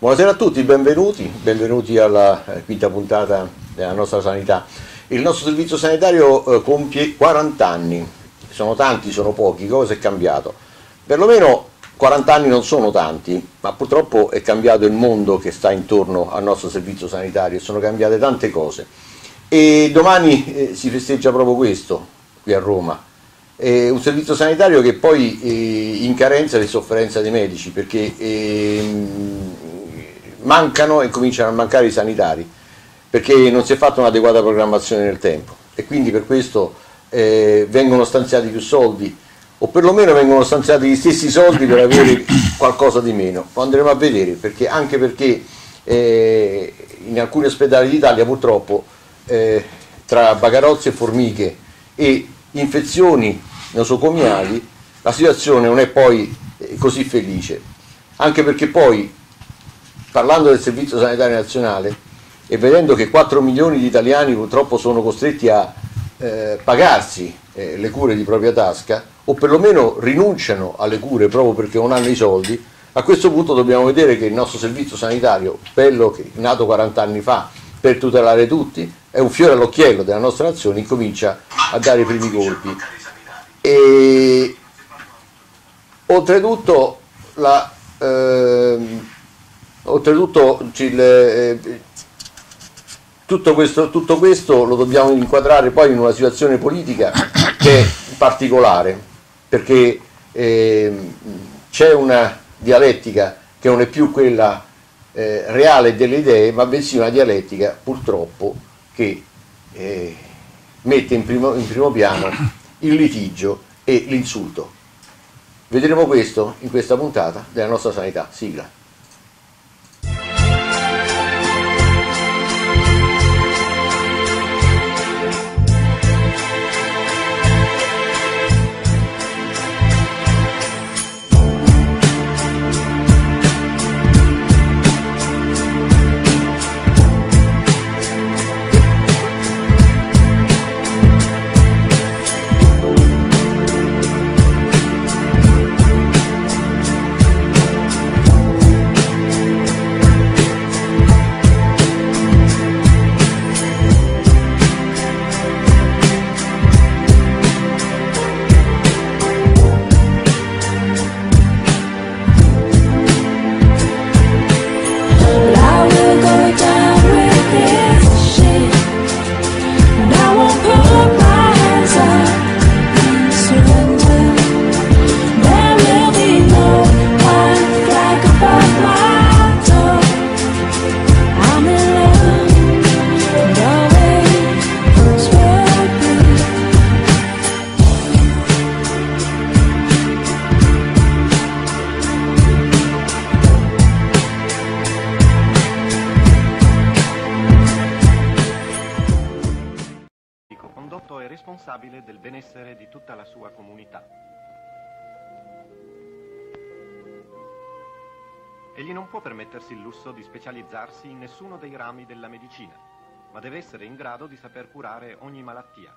Buonasera a tutti, benvenuti, benvenuti alla eh, quinta puntata della nostra sanità. Il nostro servizio sanitario eh, compie 40 anni, sono tanti, sono pochi, cosa è cambiato? Perlomeno 40 anni non sono tanti, ma purtroppo è cambiato il mondo che sta intorno al nostro servizio sanitario, sono cambiate tante cose. E domani eh, si festeggia proprio questo qui a Roma, eh, un servizio sanitario che poi eh, in carenza di sofferenza dei medici, perché ehm, mancano e cominciano a mancare i sanitari perché non si è fatta un'adeguata programmazione nel tempo e quindi per questo eh, vengono stanziati più soldi o perlomeno vengono stanziati gli stessi soldi per avere qualcosa di meno. Lo andremo a vedere perché, anche perché eh, in alcuni ospedali d'Italia purtroppo eh, tra bagarozzi e formiche e infezioni nosocomiali la situazione non è poi eh, così felice, anche perché poi parlando del Servizio Sanitario Nazionale e vedendo che 4 milioni di italiani purtroppo sono costretti a eh, pagarsi eh, le cure di propria tasca o perlomeno rinunciano alle cure proprio perché non hanno i soldi, a questo punto dobbiamo vedere che il nostro servizio sanitario, bello che nato 40 anni fa per tutelare tutti, è un fiore all'occhiello della nostra nazione, incomincia a dare i primi colpi. E oltretutto la, eh, Oltretutto eh, tutto, questo, tutto, questo, lo dobbiamo inquadrare poi in una situazione politica che è particolare, perché eh, c'è una dialettica che non è più quella eh, reale delle idee, ma bensì una dialettica purtroppo che eh, mette in primo, in primo piano il litigio e l'insulto. Vedremo questo in questa puntata della nostra sanità. Sigla. Ma deve essere in grado di saper curare ogni malattia.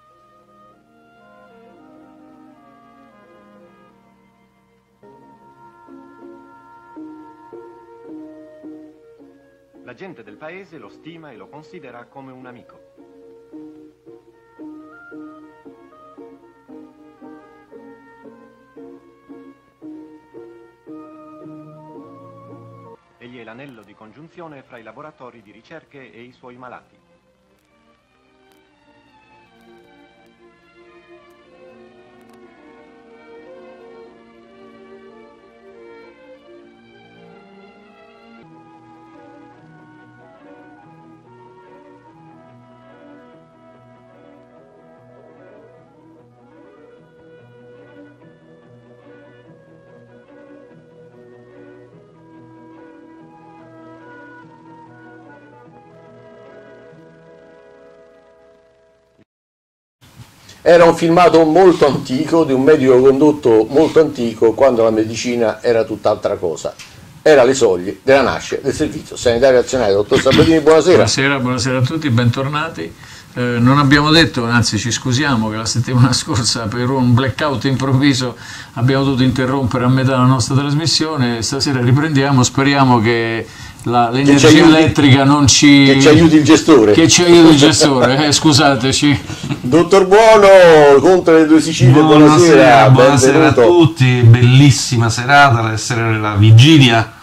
La gente del paese lo stima e lo considera come un amico. l'anello di congiunzione fra i laboratori di ricerche e i suoi malati. Era un filmato molto antico, di un medico condotto molto antico, quando la medicina era tutt'altra cosa. Era le soglie della nascita del Servizio Sanitario Nazionale. Dottor Sabatini, buonasera. Buonasera, buonasera a tutti, bentornati. Eh, non abbiamo detto, anzi ci scusiamo che la settimana scorsa per un blackout improvviso abbiamo dovuto interrompere a metà la nostra trasmissione, stasera riprendiamo, speriamo che la, l'energia aiuti, elettrica non ci... Che ci aiuti il gestore. Che ci aiuti il gestore, eh, scusateci. Dottor Buono, contro le due Sicilie, buonasera. Buonasera, buonasera a tutti, bellissima serata, l'essere la vigilia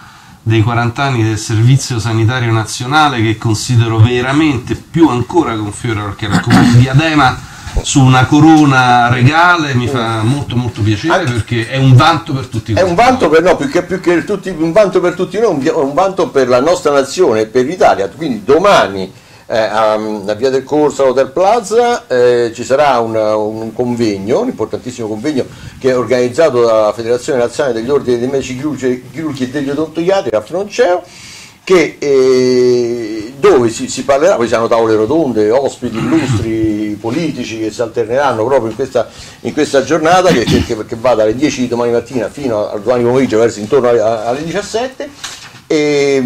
dei 40 anni del Servizio Sanitario Nazionale che considero veramente più ancora che un fiore perché la comune di Adema su una corona regale mi fa molto molto piacere perché è un vanto per tutti è un vanto per no più che, più che tutti, un vanto per tutti noi un, un vanto per la nostra nazione per l'Italia. Quindi domani eh, a, a, Via del Corso all'Hotel Plaza eh, ci sarà un, un, convegno, un importantissimo convegno che è organizzato dalla Federazione Nazionale degli Ordini dei Medici Chirurghi e degli Odontoiatri a Fronceo che, eh, dove si, si, parlerà, poi saranno tavole rotonde, ospiti illustri, politici che si alterneranno proprio in questa, in questa giornata che, che, che, va dalle 10 di domani mattina fino al domani pomeriggio verso intorno alle 17 e,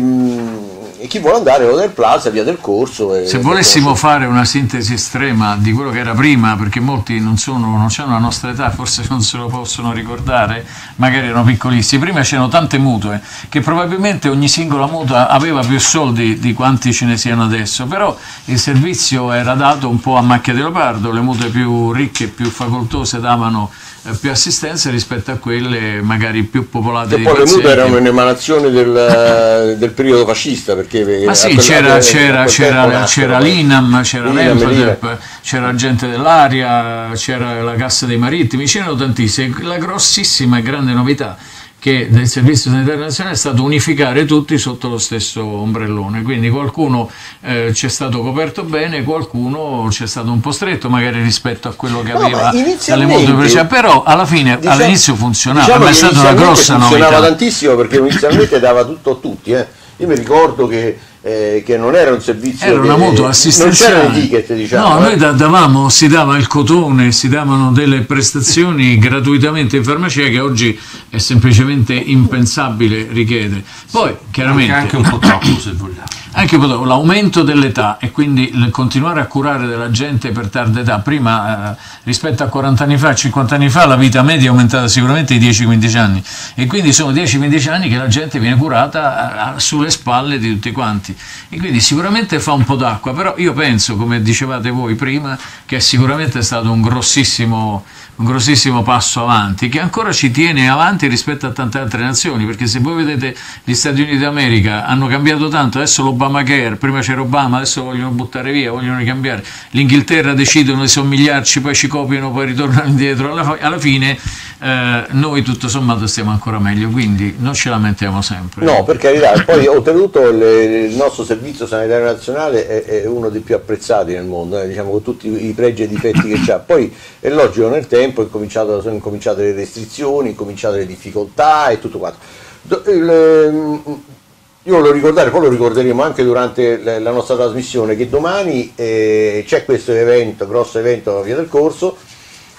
e chi vuole andare o del Plaza, via del corso. Se volessimo fare una sintesi estrema di quello che era prima, perché molti non, sono, non hanno la nostra età, forse non se lo possono ricordare, magari erano piccolissimi, prima c'erano tante mutue, che probabilmente ogni singola mutua aveva più soldi di quanti ce ne siano adesso, però il servizio era dato un po' a macchia di leopardo, le mutue più ricche, più facoltose davano più assistenza rispetto a quelle magari più popolate. E poi le mute erano un'emanazione del, del, periodo fascista perché Ma sì, c'era, c'era, c'era, c'era l'INAM, c'era l'ENFADEP, c'era gente dell'aria, c'era la Cassa dei Marittimi, c'erano tantissime. La grossissima e grande novità che del Servizio Sanitario Nazionale è stato unificare tutti sotto lo stesso ombrellone, quindi qualcuno eh, ci è stato coperto bene, qualcuno ci è stato un po' stretto magari rispetto a quello che aveva no, dalle molte precedenti, però alla fine diciamo, all'inizio funzionava, diciamo ma è stata una grossa novità. Funzionava tantissimo perché inizialmente dava tutto a tutti, eh. io mi ricordo che eh, che non era un servizio era una moto assistenziale. non ticket diciamo no, eh. noi davamo, si dava il cotone si davano delle prestazioni gratuitamente in farmacia che oggi è semplicemente impensabile richiedere. Poi chiaramente anche un po' troppo se vogliamo anche l'aumento dell'età e quindi continuare a curare della gente per tarda età, prima eh, rispetto a 40 anni fa, 50 anni fa la vita media è aumentata sicuramente di 10-15 anni. E quindi sono 10-15 anni che la gente viene curata eh, sulle spalle di tutti quanti. E quindi sicuramente fa un po' d'acqua, però io penso, come dicevate voi prima, che è sicuramente stato un grossissimo un grossissimo passo avanti che ancora ci tiene avanti rispetto a tante altre nazioni perché se voi vedete gli Stati Uniti d'America hanno cambiato tanto adesso l'Obamacare prima c'era Obama adesso vogliono buttare via vogliono ricambiare l'Inghilterra decidono di somigliarci poi ci copiano poi ritornano indietro. Alla, alla fine eh, noi tutto sommato stiamo ancora meglio quindi non ci lamentiamo sempre. No per carità poi oltretutto il, il nostro servizio sanitario nazionale è, è, uno dei più apprezzati nel mondo eh, diciamo con tutti i pregi e difetti che ha poi è logico nel tempo sono incominciate le restrizioni, incominciate le difficoltà e tutto quanto. Ehm, io voglio ricordare, poi lo ricorderemo anche durante la nostra trasmissione, che domani eh, c'è questo evento, grosso evento a Via del Corso,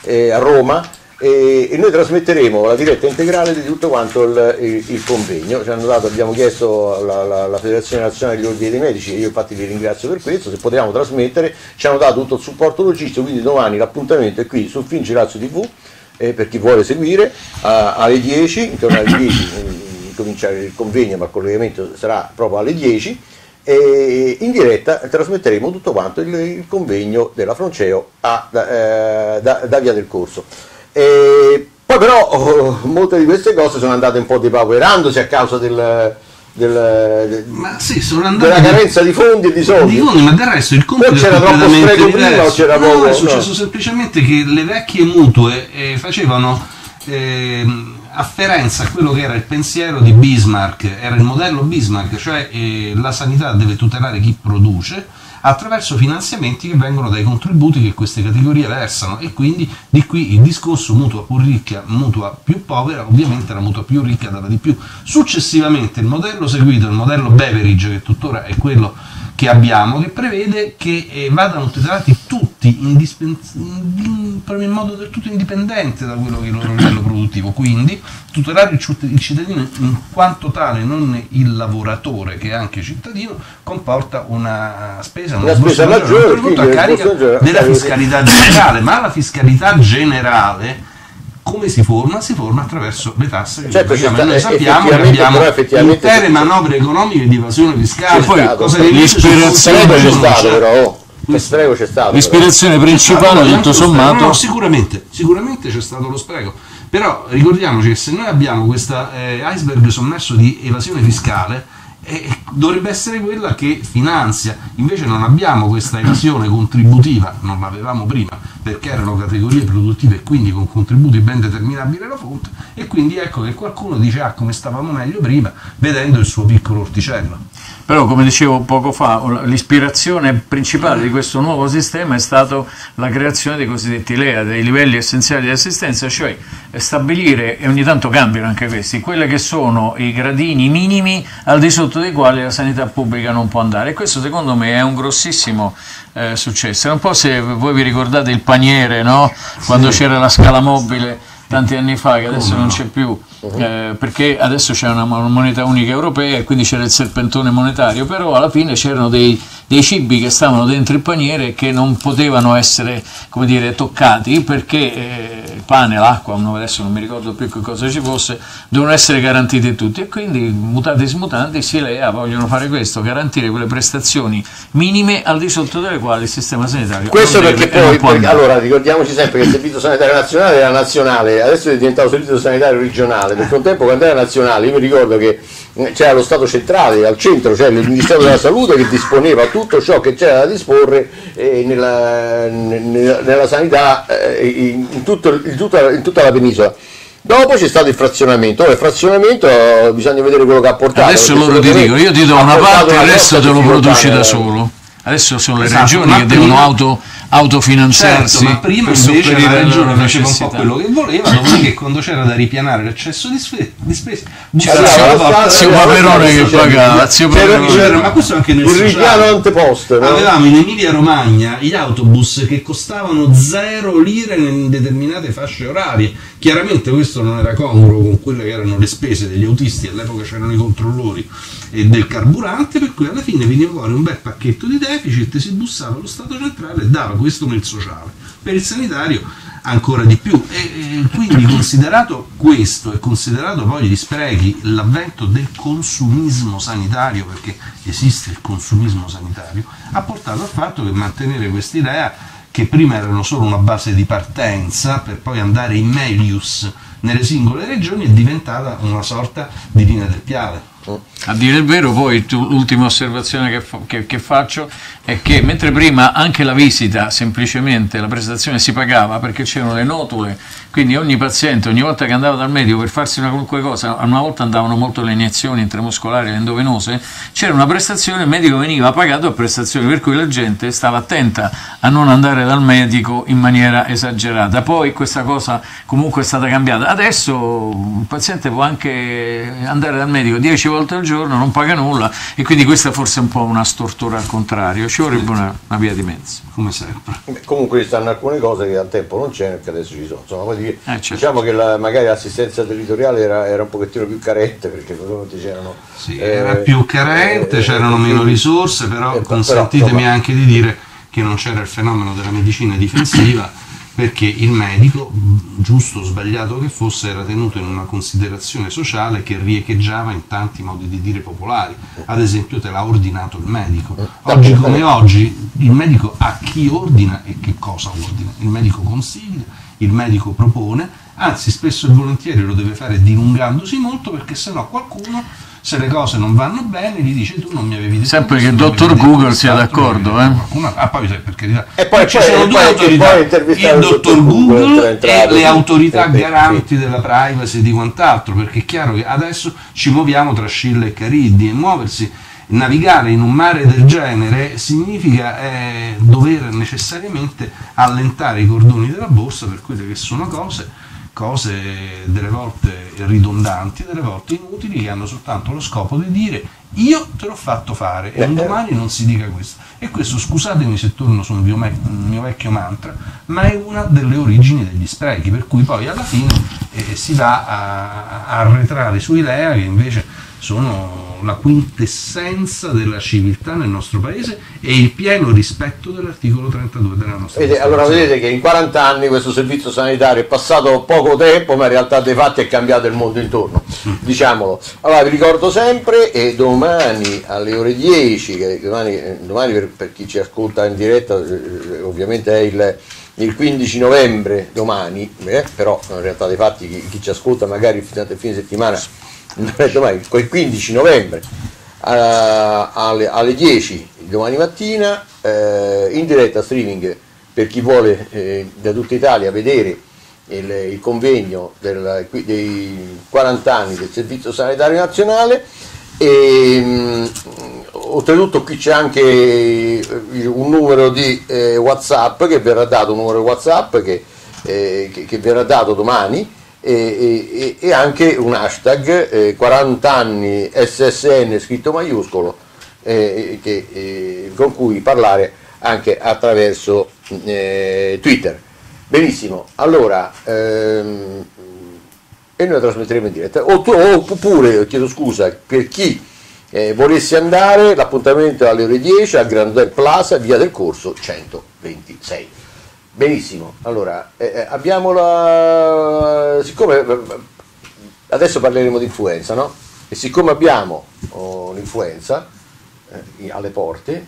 eh, a Roma, e, e, noi trasmetteremo la diretta integrale di tutto quanto il, il, il convegno. Dato, abbiamo chiesto alla, alla, alla, Federazione Nazionale degli Ordini dei Medici, e io infatti vi ringrazio per questo, se potevamo trasmettere, ci hanno dato tutto il supporto logistico, quindi domani l'appuntamento è qui su Finci Lazio TV, eh, per chi vuole seguire, a, alle 10, intorno alle 10 cominciare il convegno, ma il collegamento sarà proprio alle 10 e in diretta trasmetteremo tutto quanto il, il convegno della Fronceo a, da, eh, da, da Via del Corso. E poi però oh, molte di queste cose sono andate un po' depauperandosi a causa del, del, ma sì, della carenza di fondi e di soldi. Di fondi, ma del resto il compito c'era troppo spreco prima o c'era no, poco? è successo no. semplicemente che le vecchie mutue eh, facevano eh, afferenza a quello che era il pensiero di Bismarck, era il modello Bismarck, cioè eh, la sanità deve tutelare chi produce attraverso finanziamenti che vengono dai contributi che queste categorie versano e quindi di qui il discorso mutua più ricca, mutua più povera, ovviamente la mutua più ricca dava di più. Successivamente il modello seguito, il modello Beveridge, che tuttora è quello che abbiamo, che prevede che eh, vadano tutelati tutti indispens- in, modo del tutto indipendente da quello che è il loro livello produttivo, quindi tutelare il, cittadino in quanto tale, non il lavoratore che è anche cittadino, comporta una spesa, una spesa maggiore, a carica della fiscalità generale, ma la fiscalità generale come si forma? Si forma attraverso le tasse che Certo, E noi sta- sappiamo che abbiamo intere manovre economiche di evasione fiscale, C'è stato. cosa che Strego c'è stato però, Per Strego c'è stato. però. L'ispirazione principale, Allora, tutto lo sommato, no, sicuramente, sicuramente c'è stato lo spreco. Però ricordiamoci che se noi abbiamo questo iceberg sommerso di evasione fiscale, eh, dovrebbe essere quella che finanzia. Invece non abbiamo questa evasione contributiva, non l'avevamo prima, perché erano categorie produttive e quindi con contributi ben determinabili la fonte. E quindi ecco che qualcuno dice ah come stavamo meglio prima, vedendo il suo piccolo orticello. Però, come dicevo poco fa, l'ispirazione principale di questo nuovo sistema è stata la creazione dei cosiddetti LEA, dei livelli essenziali di assistenza, cioè stabilire, e ogni tanto cambiano anche questi, quelli che sono i gradini minimi al di sotto dei quali la sanità pubblica non può andare. E questo secondo me è un grossissimo eh, successo. È un po' se voi vi ricordate il paniere, no? quando c'era la scala mobile tanti anni fa, che adesso non no? c'è più, eh, perché adesso c'è una, moneta unica europea e quindi c'era il serpentone monetario, però alla fine c'erano dei, dei cibi che stavano dentro il paniere e che non potevano essere come dire, toccati perché eh, il pane, l'acqua, adesso non mi ricordo più che cosa ci fosse, devono essere garantiti tutti e quindi mutatis mutandis si lea vogliono fare questo, garantire quelle prestazioni minime al di sotto delle quali il sistema sanitario Questo perché deve e poi, perché- allora ricordiamoci sempre che il servizio sanitario nazionale era nazionale, adesso è diventato servizio sanitario regionale, perché un tempo quando era nazionale io mi ricordo che eh, c'era lo Stato centrale, al centro c'era il Ministero della Salute che disponeva tutto ciò che c'era da disporre eh, nella, nella- nella sanità eh, in, tutto- in tutta, in tutta la penisola. Dopo c'è stato il frazionamento, ora il frazionamento bisogna vedere quello che ha portato. Adesso loro ti secondo me dico, io ti do una parte e il una resto grossa te lo produci da solo. Adesso sono le Esatto, regioni che devono auto, autofinanziarsi Certo, ma prima invece la regione faceva un po' quello che voleva, dopodiché quando c'era da ripianare l'eccesso di, spe- di spese, C'era zio- Paperone che pagava, zio c'era- Paperone. C'era, ma questo anche nel il ripiano anteposto, no? Avevamo in Emilia Romagna gli autobus che costavano 0 lire in determinate fasce orarie. Chiaramente questo non era congruo con quelle che erano le spese degli autisti, all'epoca c'erano i controllori e del carburante, per cui alla fine veniva fuori un bel pacchetto di deficit, si bussava allo Stato centrale e dava questo nel sociale. Per il sanitario ancora di più. E, e quindi considerato questo e considerato poi gli sprechi, l'avvento del consumismo sanitario, perché esiste il consumismo sanitario, ha portato al fatto che mantenere quest'idea che prima erano solo una base di partenza per poi andare in melius nelle singole regioni è diventata una sorta di linea del piave. A dire il vero, poi l'ultima osservazione che, fa- che- che faccio è che mentre prima anche la visita, semplicemente la prestazione si pagava perché c'erano le notule, quindi ogni paziente, ogni volta che andava dal medico per farsi una qualunque cosa, una volta andavano molto le iniezioni intramuscolari, le endovenose, c'era una prestazione, il medico veniva pagato a prestazione, per cui la gente stava attenta a non andare dal medico in maniera esagerata. Poi questa cosa comunque è stata cambiata. Adesso il paziente può anche andare dal medico 10 volte al giorno, non paga nulla e quindi questa forse è un po' una stortura al contrario, ci vorrebbe una, una via di mezzo. Come sempre. Beh, Comunque ci stanno alcune cose che al tempo non c'erano e che adesso ci sono. Insomma, dire, Eh, certo. Diciamo che la- magari l'assistenza territoriale era, era un pochettino più carente perché ovviamente c'erano. Sì, eh, era più carente, eh, c'erano eh, meno quindi- risorse, però eh, però, consentitemi insomma, anche di dire che non c'era il fenomeno della medicina difensiva perché il medico, giusto o sbagliato che fosse, era tenuto in una considerazione sociale che riecheggiava in tanti modi di dire popolari. Ad esempio te l'ha ordinato il medico. Oggi come oggi il medico a chi ordina e che cosa ordina? Il medico consiglia, il medico propone, anzi spesso e volentieri lo deve fare dilungandosi molto perché sennò qualcuno se le cose non vanno bene gli dice tu non mi avevi detto Sempre che mi dottor Google sia d'accordo, eh. qualcuno- ah poi per carità E poi- ci sono due autorità il il dottor Google e le autorità garanti della privacy e di quant'altro perché è chiaro che adesso ci muoviamo tra Scilla e Cariddi e muoversi navigare in un mare del genere significa eh, dover necessariamente allentare i cordoni della borsa per quelle che sono cose cose delle volte ridondanti, delle volte inutili, che hanno soltanto lo scopo di dire io te l'ho fatto fare e un domani non si dica questo. E questo, scusatemi se torno sul mio, mio vecchio mantra, ma è una delle origini degli sprechi, per cui poi alla fine eh, si va a, a arretrare sui LEA che invece sono la quintessenza della civiltà nel nostro paese e il pieno rispetto dell'articolo 32 della nostra Vede, allora vedete che in 40 anni questo servizio sanitario è passato poco tempo, ma in realtà dei fatti è cambiato il mondo intorno, diciamolo. Allora vi ricordo sempre, e domani alle ore 10, che domani, eh, domani per, per chi ci ascolta in diretta eh, ovviamente è il, il 15 novembre, domani, eh, però in realtà dei fatti chi, chi ci ascolta magari il fine, il domani, il 15 novembre alle, alle 10 domani mattina eh, in diretta streaming per chi vuole eh, da tutta Italia vedere il, il convegno del, dei 40 anni del Servizio Sanitario Nazionale. E mh, oltretutto qui c'è anche un numero di eh, Whatsapp che verrà dato, un numero Whatsapp che, eh, che, che verrà dato domani e, e, e anche un hashtag eh, 40 anni SSN scritto maiuscolo eh, che, eh, con cui parlare anche attraverso eh, Twitter. Benissimo, allora ehm, e noi trasmetteremo in diretta. Oppure, chiedo scusa, per chi eh, volesse andare, l'appuntamento è alle ore 10 al Grand Plaza, via del Corso 126. Benissimo, allora eh, eh, abbiamo la... siccome eh, adesso parleremo di influenza, no? E siccome abbiamo oh, l'influenza eh, alle porte,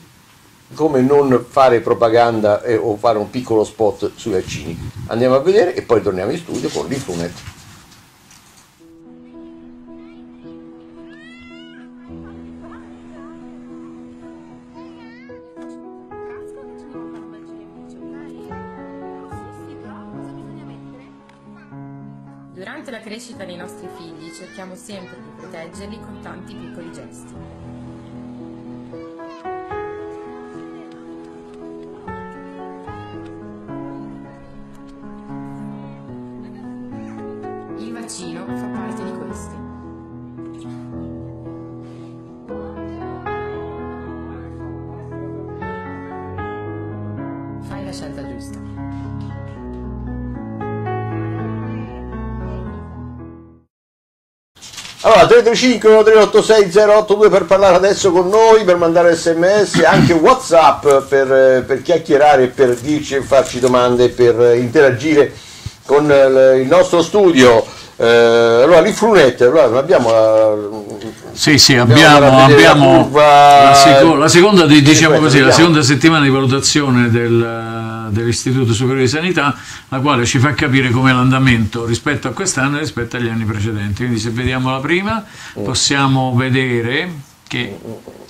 come non fare propaganda eh, o fare un piccolo spot sui vaccini? Andiamo a vedere e poi torniamo in studio con l'Influnet. Crescita dei nostri figli cerchiamo sempre di proteggerli con tanti piccoli gesti. Il vaccino fa parte di questi. Allora 335 1386 082 per parlare adesso con noi, per mandare sms, anche whatsapp per, per chiacchierare, per dirci e farci domande, per interagire con il nostro studio. Eh, allora l'Influnet, allora abbiamo la, Sì, sì, Abbiamo abbiamo, la abbiamo curva- la, seco- la seconda, di- diciamo così, la seconda settimana di valutazione del- dell'Istituto Superiore di Sanità, la quale ci fa capire com'è l'andamento rispetto a quest'anno e rispetto agli anni precedenti. Quindi se vediamo la prima Mm. possiamo vedere che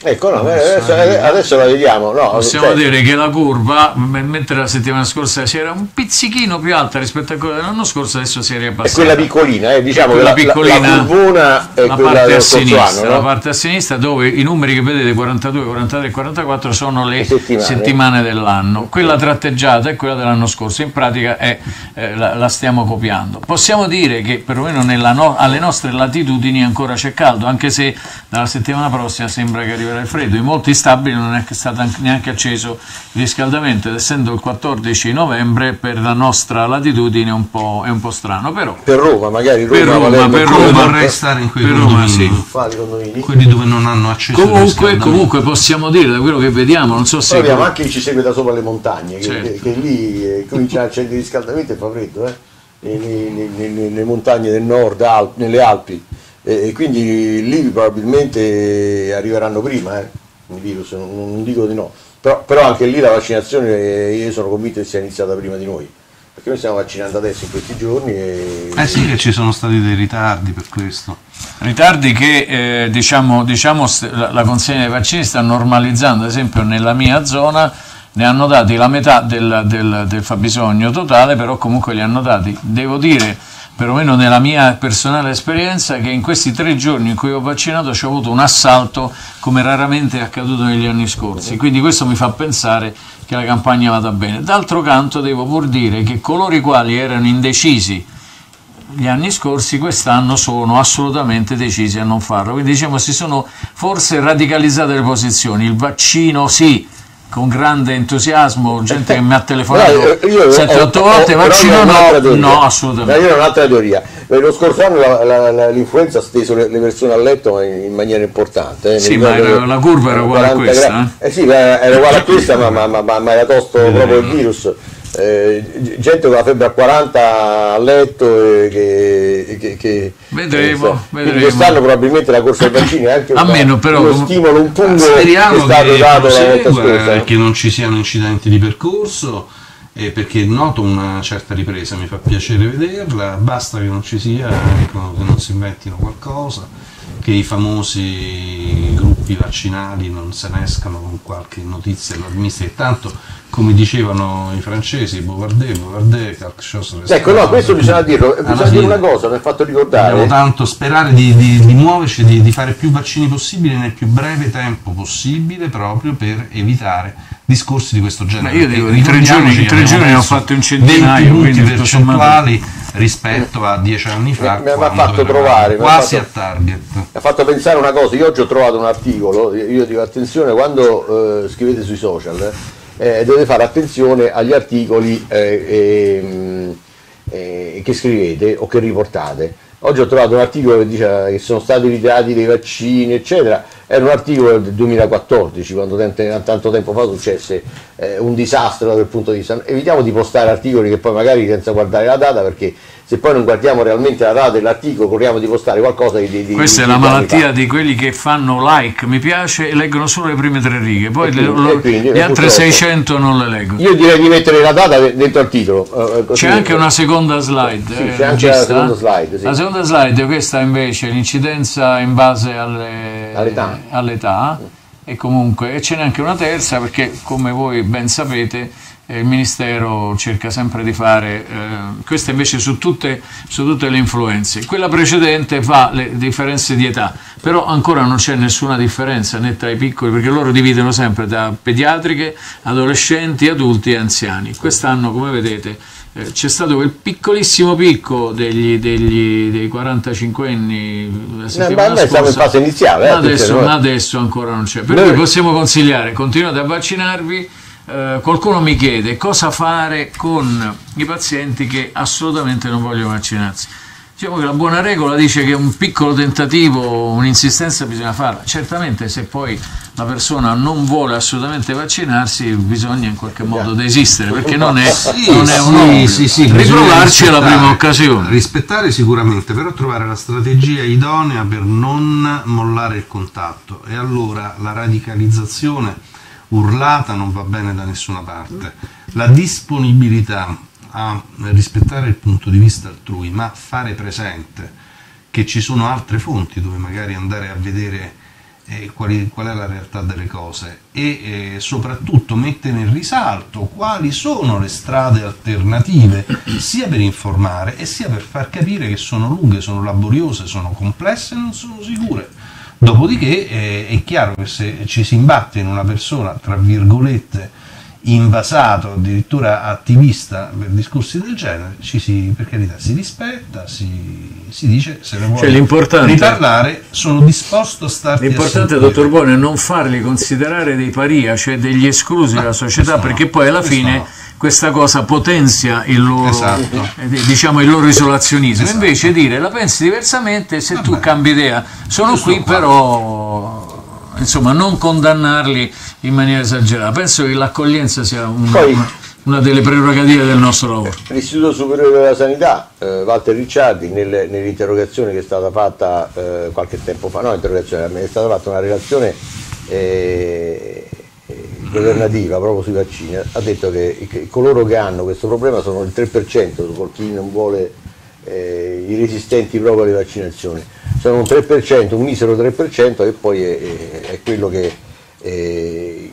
ecco no, adesso, adesso la vediamo. No, Possiamo cioè, vedere che la curva, mentre la settimana scorsa si era un pizzichino più alta rispetto a quella dell'anno scorso, adesso si è è riabbassata. quella piccolina, eh, diciamo È che quella la, la, piccolina, la curvona è la quella parte a del sinistra, anno, la no? parte a sinistra dove i numeri che vedete 42, 43 e 44 sono le Le settimane. settimane, dell'anno. Quella tratteggiata è quella dell'anno scorso, in pratica è, eh, la, la stiamo copiando. Possiamo dire che perlomeno no- alle nostre latitudini ancora c'è caldo, anche se dalla settimana prossima sembra che arriverà il freddo. In molti stabili non è che stato anche- neanche acceso il riscaldamento ed essendo il 14 novembre per la nostra latitudine è un po', è un po' strano, però Per Roma, magari Roma, Per Roma, per Roma, Come eh, vorrei stare in quei per Roma, sì. quelli dove non hanno acceso il Comunque, riscaldamento. comunque possiamo dire da quello che vediamo, non so se abbiamo anche chi ci segue da sopra le montagne, che, Certo. che- che lì eh, comincia a accendere il riscaldamento e fa freddo, eh? Nelle montagne del nord, Alp- nelle Alpi, e, quindi lì probabilmente arriveranno prima eh, il virus, non, non dico di no, però, però anche lì la vaccinazione eh, io sono convinto che sia iniziata prima di noi, perché noi stiamo vaccinando adesso in questi giorni e... Eh sì che ci sono stati dei ritardi per questo. ritardi che eh, diciamo, diciamo la consegna dei vaccini sta normalizzando, ad esempio nella mia zona ne hanno dati la metà del, del- del fabbisogno totale, però comunque li hanno dati. Devo dire, perlomeno nella mia personale esperienza, che in questi tre giorni in cui ho vaccinato ci ho avuto un assalto come raramente è accaduto negli anni scorsi, quindi questo mi fa pensare che la campagna vada bene. D'altro canto devo pur dire che coloro i quali erano indecisi gli anni scorsi, quest'anno sono assolutamente decisi a non farlo. Quindi diciamo si sono forse radicalizzate le posizioni. Il vaccino sì, con grande entusiasmo, gente che mi ha telefonato 7-8 volte, vaccino no, no, assolutamente. Io ho un'altra teoria. Lo scorso anno l'influenza ha steso le, le, persone a letto in, in maniera importante. Eh. Sì, ma era, la curva era uguale a questa. Eh? eh sì, era uguale a questa, ma, ma, ma, ma era tosto proprio il virus eh, gente con la febbre a 40 a letto e che, che, che vedremo, eh, vedremo. quest'anno probabilmente la corsa ai vaccini è anche a meno, però, uno stimolo un punto speriamo che è stato che dato la volta scorsa che non ci siano incidenti di percorso eh, perché noto una certa ripresa mi fa piacere vederla basta che non ci sia ecco, che non si inventino qualcosa che i famosi gruppi vaccinali non se ne escano con qualche notizia allarmista e tanto come dicevano i francesi Bovardet, Bovardet, Calcios ecco no questo bisogna dirlo bisogna dire una cosa mi ha fatto ricordare. dobbiamo tanto sperare di, di, di muoverci di, di fare più vaccini possibili nel più breve tempo possibile proprio per evitare discorsi di questo genere. Ma io dico, in tre giorni, in tre giorni ho fatto un centinaio 20 punti percentuali rispetto a dieci anni fa mi, ha fatto trovare quasi fatto, a target. Mi ha fatto pensare una cosa io oggi ho trovato un articolo io dico attenzione quando eh, scrivete sui social eh, dovete fare attenzione agli articoli eh, ehm, eh, che scrivete o che riportate. Oggi ho trovato un articolo che dice che sono stati ritirati dei vaccini eccetera era un articolo del 2014 quando tanto tempo fa successe eh, un disastro dal punto di vista. Evitiamo di postare articoli che poi magari senza guardare la data perché se poi non guardiamo realmente la data dell'articolo corriamo di postare qualcosa di, di questa di, è la malattia di quelli che fanno like mi piace e leggono solo le prime tre righe poi quindi, le, lo, quindi, le altre 600 non le leggo. Io direi di mettere la data dentro al titolo eh, c'è anche una seconda slide sì, eh, c'è anche la seconda slide sì. la seconda slide questa invece l'incidenza in base alle, all'età, all'età e comunque e ce n'è anche una terza perché come voi ben sapete eh, il Ministero cerca sempre di fare, eh, questa invece su tutte, su tutte, le influenze. Quella precedente fa le differenze di età, però ancora non c'è nessuna differenza né tra i piccoli, perché loro dividono sempre da pediatriche, adolescenti, adulti e anziani. Quest'anno, come vedete, eh, c'è stato quel piccolissimo picco degli, degli, dei 45 anni la settimana no, siamo in fase iniziale, ma, adesso, ma adesso ancora non c'è. Per cui possiamo consigliare, continuate a vaccinarvi eh, qualcuno mi chiede cosa fare con i pazienti che assolutamente non vogliono vaccinarsi. Diciamo che la buona regola dice che un piccolo tentativo, un'insistenza bisogna farla. Certamente se poi la persona non vuole assolutamente vaccinarsi bisogna in qualche modo desistere perché non è, sì, non è un sì, sì, riprovarci alla prima occasione. Rispettare sicuramente, però trovare la strategia idonea per non mollare il contatto e allora la radicalizzazione urlata non va bene da nessuna parte. La disponibilità a rispettare il punto di vista altrui, ma fare presente che ci sono altre fonti dove magari andare a vedere eh, quali, qual è la realtà delle cose e eh, soprattutto mettere in risalto quali sono le strade alternative sia per informare e sia per far capire che sono lunghe, sono laboriose, sono complesse e non sono sicure. Dopodiché eh, è chiaro che se ci si imbatte in una persona, tra virgolette, invasato, addirittura attivista per discorsi del genere, ci si, per carità, si rispetta, si, si dice se ne vuole cioè, riparlare, sono disposto a starti L'importante, dottor Buono, è non farli considerare dei paria, cioè degli esclusi della società, perché no, poi alla fine... No questa cosa potenzia il loro, esatto. eh, diciamo, il loro isolazionismo. Esatto. Invece dire la pensi diversamente, se Vabbè. tu cambi idea, sono qui, qua. però insomma, non condannarli in maniera esagerata. Penso che l'accoglienza sia una, Poi, una, delle prerogative del nostro lavoro. L'Istituto Superiore della Sanità, eh, Walter Ricciardi, nel, nell'interrogazione che è stata fatta eh, qualche tempo fa, no, interrogazione, è stata fatta una relazione eh, governativa proprio sui vaccini ha detto che, che, coloro che hanno questo problema sono il 3% con chi non vuole eh, i resistenti proprio alle vaccinazioni sono un 3%, un misero 3% e poi è, è, quello che, è,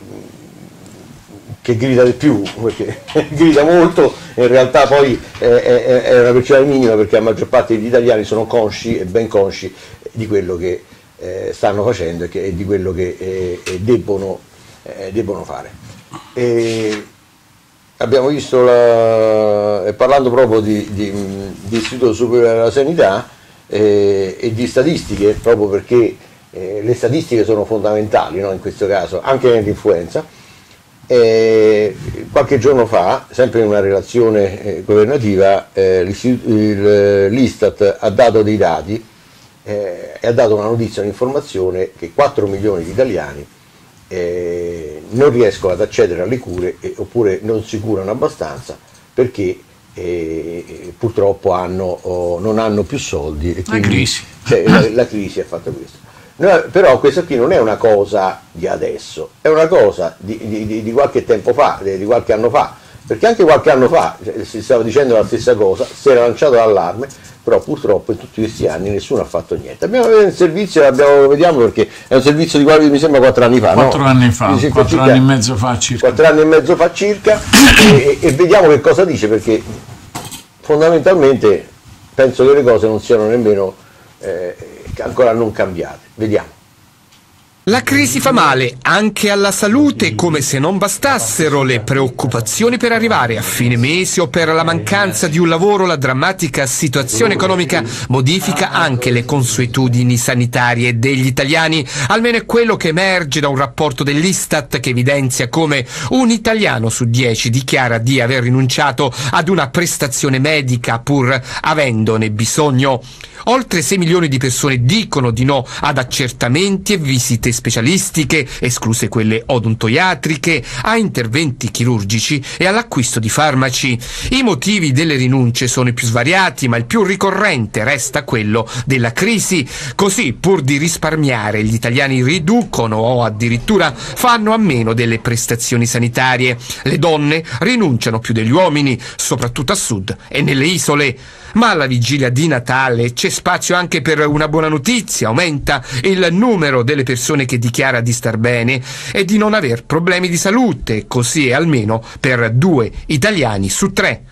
che, grida di più perché grida molto in realtà poi è, una percentuale minima perché la maggior parte degli italiani sono consci e ben consci di quello che eh, stanno facendo e, che, e, di quello che eh, debbono eh, debbono fare. E abbiamo visto, la, eh, parlando proprio di, di, di, Istituto Superiore della Sanità eh, e di statistiche, proprio perché eh, le statistiche sono fondamentali no, in questo caso, anche nell'influenza, eh, qualche giorno fa, sempre in una relazione eh, governativa, eh, l'Istat ha dato dei dati e ha dato una notizia, un'informazione che 4 milioni di italiani eh, non riescono ad accedere alle cure eh, oppure non si curano abbastanza perché eh, purtroppo hanno, oh, non hanno più soldi. E la crisi. Cioè, la, la, crisi ha fatto questo. No, però questa qui non è una cosa di adesso, è una cosa di, di, di qualche tempo fa, di qualche anno fa, perché anche qualche anno fa cioè, si stava dicendo la stessa cosa, si era lanciato l'allarme, però purtroppo in tutti questi anni nessuno ha fatto niente. Abbiamo un servizio, abbiamo, vediamo perché è un servizio di quasi mi sembra quattro anni fa. Quattro no? anni fa, quattro anni e mezzo fa circa. Quattro anni e mezzo fa circa e, e, vediamo che cosa dice perché fondamentalmente penso che le cose non siano nemmeno eh, ancora non cambiate. Vediamo. La crisi fa male anche alla salute, come se non bastassero le preoccupazioni per arrivare a fine mese o per la mancanza di un lavoro, la drammatica situazione economica modifica anche le consuetudini sanitarie degli italiani. Almeno è quello che emerge da un rapporto dell'Istat che evidenzia come un italiano su dieci dichiara di aver rinunciato ad una prestazione medica pur avendone bisogno. Oltre 6 milioni di persone dicono di no ad accertamenti e visite specialistiche, escluse quelle odontoiatriche, a interventi chirurgici e all'acquisto di farmaci. I motivi delle rinunce sono i più svariati, ma il più ricorrente resta quello della crisi. Così, pur di risparmiare, gli italiani riducono o addirittura fanno a meno delle prestazioni sanitarie. Le donne rinunciano più degli uomini, soprattutto a sud e nelle isole. Ma alla vigilia di Natale c'è spazio anche per una buona notizia, aumenta il numero delle persone che dichiara di star bene e di non aver problemi di salute, così è almeno per due italiani su tre.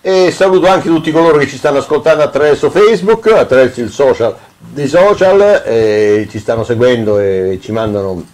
E saluto anche tutti coloro che ci stanno ascoltando attraverso Facebook, attraverso il social dei social, eh, ci stanno seguendo e ci mandano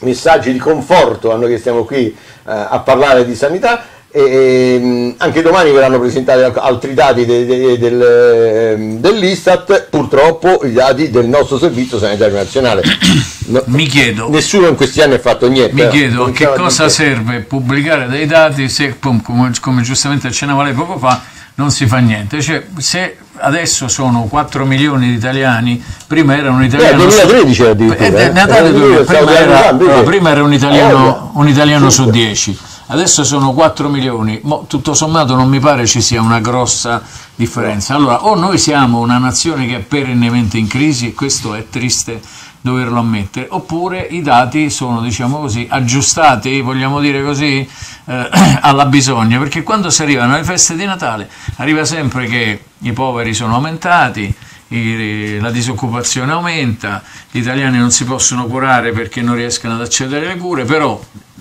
messaggi di conforto a noi che stiamo qui eh, a parlare di sanità e, anche domani verranno presentati altri dati de, de, del, ehm, dell'Istat, purtroppo i dati del nostro servizio sanitario nazionale. No, mi chiedo, nessuno in questi anni ha fatto niente. Mi chiedo a che cosa serve pubblicare dei dati se, come, come giustamente accennava lei poco fa, non si fa niente. Cioè, se adesso sono 4 milioni di italiani, prima erano italiani. Eh, 2013 addirittura. Eh, eh, 2000, prima, era, no, prima era un italiano, un italiano su 10 adesso sono 4 milioni, Mo, tutto sommato non mi pare ci sia una grossa differenza. Allora, o noi siamo una nazione che è perennemente in crisi, e questo è triste doverlo ammettere, oppure i dati sono, diciamo così, aggiustati, vogliamo dire così, eh, alla bisogna, perché quando si arrivano alle feste di Natale arriva sempre che i poveri sono aumentati, la disoccupazione aumenta, gli italiani non si possono curare perché non riescono ad accedere alle cure, però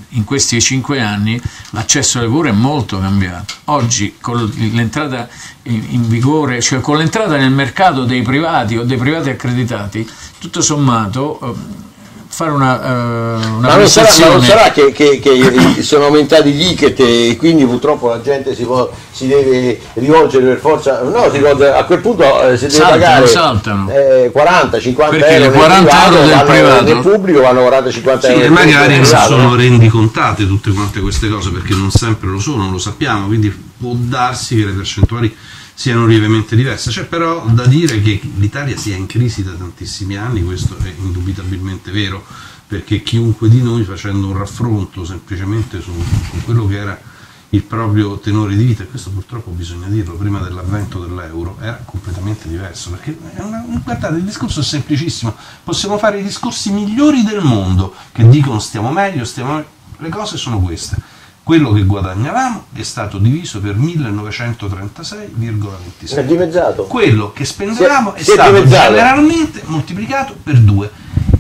in questi cinque anni l'accesso alle cure è molto cambiato. Oggi con l'entrata in vigore, cioè con l'entrata nel mercato dei privati o dei privati accreditati, tutto sommato ehm, fare una, uh, una ma, non sarà, ma non sarà, che, che, che sono aumentati gli ticket e quindi purtroppo la gente si, può, si deve rivolgere per forza no rivolge, a quel punto eh, si deve saltano, pagare saltano. Eh, 40 50 Perché euro 40 privato, euro del privato nel pubblico vanno 40 50 sì, euro e magari non sono rendicontate tutte quante queste cose perché non sempre lo sono lo sappiamo quindi può darsi che le percentuali siano lievemente diverse. C'è però da dire che l'Italia sia in crisi da tantissimi anni, questo è indubitabilmente vero, perché chiunque di noi facendo un raffronto semplicemente su, su quello che era il proprio tenore di vita, e questo purtroppo bisogna dirlo, prima dell'avvento dell'euro era completamente diverso, perché una, guardate il discorso è semplicissimo, possiamo fare i discorsi migliori del mondo che dicono stiamo meglio, stiamo meglio, le cose sono queste quello che guadagnavamo è stato diviso per 1936,26. È dimezzato. Quello che spendevamo è, è, stato dimezzato. generalmente moltiplicato per due.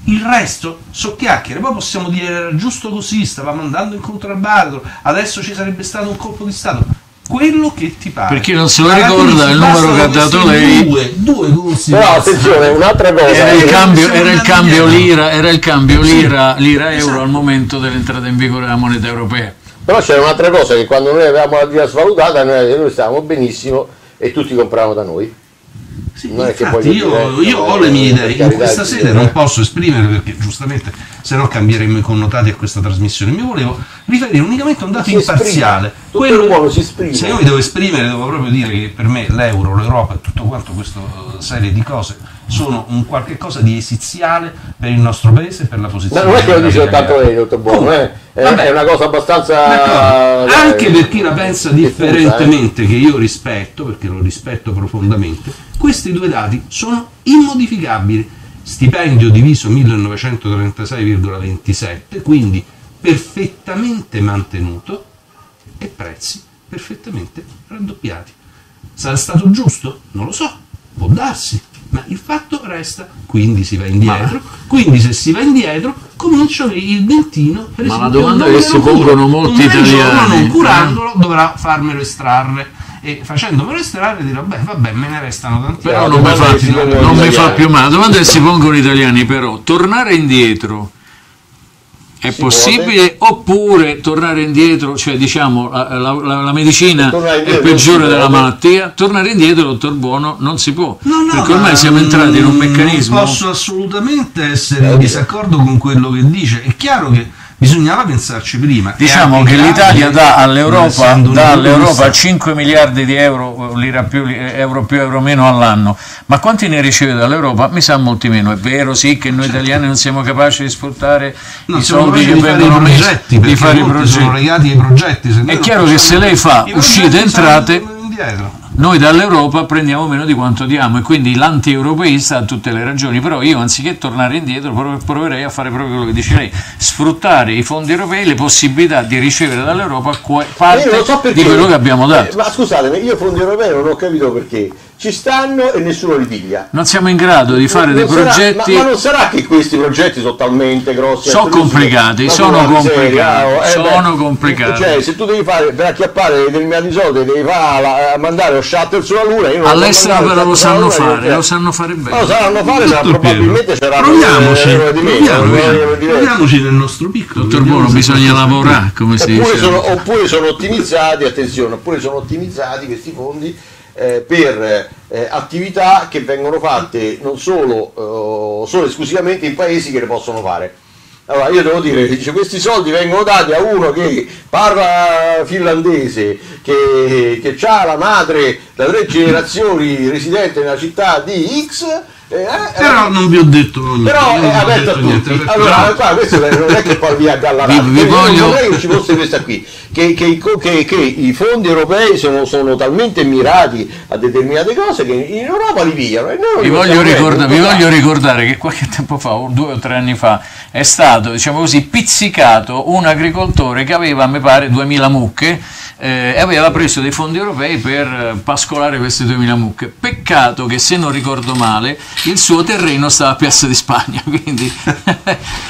Il resto so chiacchiere, poi possiamo dire era giusto così, stavamo andando incontro al baratro, adesso ci sarebbe stato un colpo di Stato. quello che ti pare. Per chi non se lo ricorda, il numero che ha dato lei- Due, due Però considerazioni. attenzione, un'altra cosa. Era il cambio, era il cambio lira, era il cambio lira, lira euro Esatto. al momento dell'entrata in vigore della moneta europea. Però c'era un'altra cosa che quando noi avevamo la lira svalutata noi, noi stavamo benissimo e tutti compravano da noi. Sì, Non è che infatti io, dire, io ho le mie idee, in questa sede non posso esprimere perché giustamente se no cambieremmo i connotati a questa trasmissione. Mi volevo riferire unicamente a un dato Si imparziale. Esprime. Se io mi devo esprimere devo proprio dire che per me l'euro, l'Europa e tutto quanto questa eh, serie di cose sono un qualche cosa di esiziale per il nostro paese e per la Ma posizione. non è che lo dice soltanto lei, dottor Buono, Comunque, eh? è, una cosa abbastanza... D'accordo. Anche eh, per chi la pensa eh. differentemente, che io rispetto, perché lo rispetto profondamente, questi due dati sono immodificabili. Stipendio diviso 1936,27, quindi perfettamente mantenuto, e prezzi perfettamente raddoppiati. Sarà stato giusto? Non lo so, può darsi, ma il fatto resta, quindi si va indietro, quindi se si va indietro comincia il dentino per Ma la esempio, domanda che si pongono molti italiani, non curandolo dovrà farmelo estrarre. E facendomelo estrarre dirò beh vabbè me ne restano tanti Però non mi fa, non mi fa più male. La domanda che si pongono gli italiani però, tornare indietro è Si possibile oppure tornare indietro, cioè diciamo la, la- la- la medicina è peggiore della malattia, tornare indietro, dottor Buono, non si può. No, no, perché ormai ma siamo entrati in un meccanismo... Non posso assolutamente essere in disaccordo con quello che dice. È chiaro che bisognava pensarci prima. Diciamo che l'Italia dà all'Europa, dà all'Europa Stato- 5 miliardi di euro, lira più, euro più, euro meno all'anno, ma quanti ne riceve dall'Europa? Mi sa molti meno. È vero sì che noi italiani non siamo capaci di sfruttare No, i soldi che vengono messi, progetti, di fare i molti sono progetti. legati ai progetti. È chiaro che se lei fa uscite e progetti entrate- indietro. Noi dall'Europa prendiamo meno di quanto diamo e quindi l'anti-europeista ha tutte le ragioni, però io anziché tornare indietro prov- proverei a fare proprio quello che dice lei, sfruttare i fondi europei, le possibilità di ricevere dall'Europa parte so perché. di quello che abbiamo dato. Eh, ma scusatemi, io fondi europei non ho capito perché. Ci stanno e nessuno li piglia. Non siamo in grado di fare Non dei sarà- progetti... ma, ma non sarà che questi progetti sono talmente grossi? Sono complicati, sono complicati, oh, eh, sono beh, complicati. Cioè, se tu devi fare per acchiappare determinati soldi, devi fare a mandare lo shuttle sulla Luna. Io non All'estero però lo sanno fare, lo sanno fare Ma lo bene. sanno fare, ma probabilmente saranno proviamoci, proviamo, proviamoci nel nostro piccolo. Dottor Buono, bisogna lavorare, come si Oppure dice. sono, oppure sono ottimizzati, attenzione, oppure sono ottimizzati questi fondi eh, per eh, attività che vengono fatte non solo, eh, solo esclusivamente in paesi che le possono fare. Allora io devo dire, dice, questi soldi vengono dati a uno che parla finlandese, che, che ha la madre da tre generazioni residente nella città di X, eh, eh, Però non vi ho detto niente. però ho aperto a niente, tutti. perché- Allora, qua, questo non è che poi via Gallarate. Vi- vi Io voglio- vorrei che ci fosse questa qui, che, che che- che i fondi europei sono, sono talmente mirati a determinate cose che in Europa li pigliano. Vi li voglio, ricorda- vi voglio ricordare che qualche tempo fa, due o tre anni fa, è stato diciamo così, pizzicato un agricoltore che aveva, mi pare, 2000 mucche eh, e aveva preso dei fondi europei per eh, pascolare queste 2000 mucche. Peccato che, se non ricordo male, il suo terreno stava a Piazza di Spagna, quindi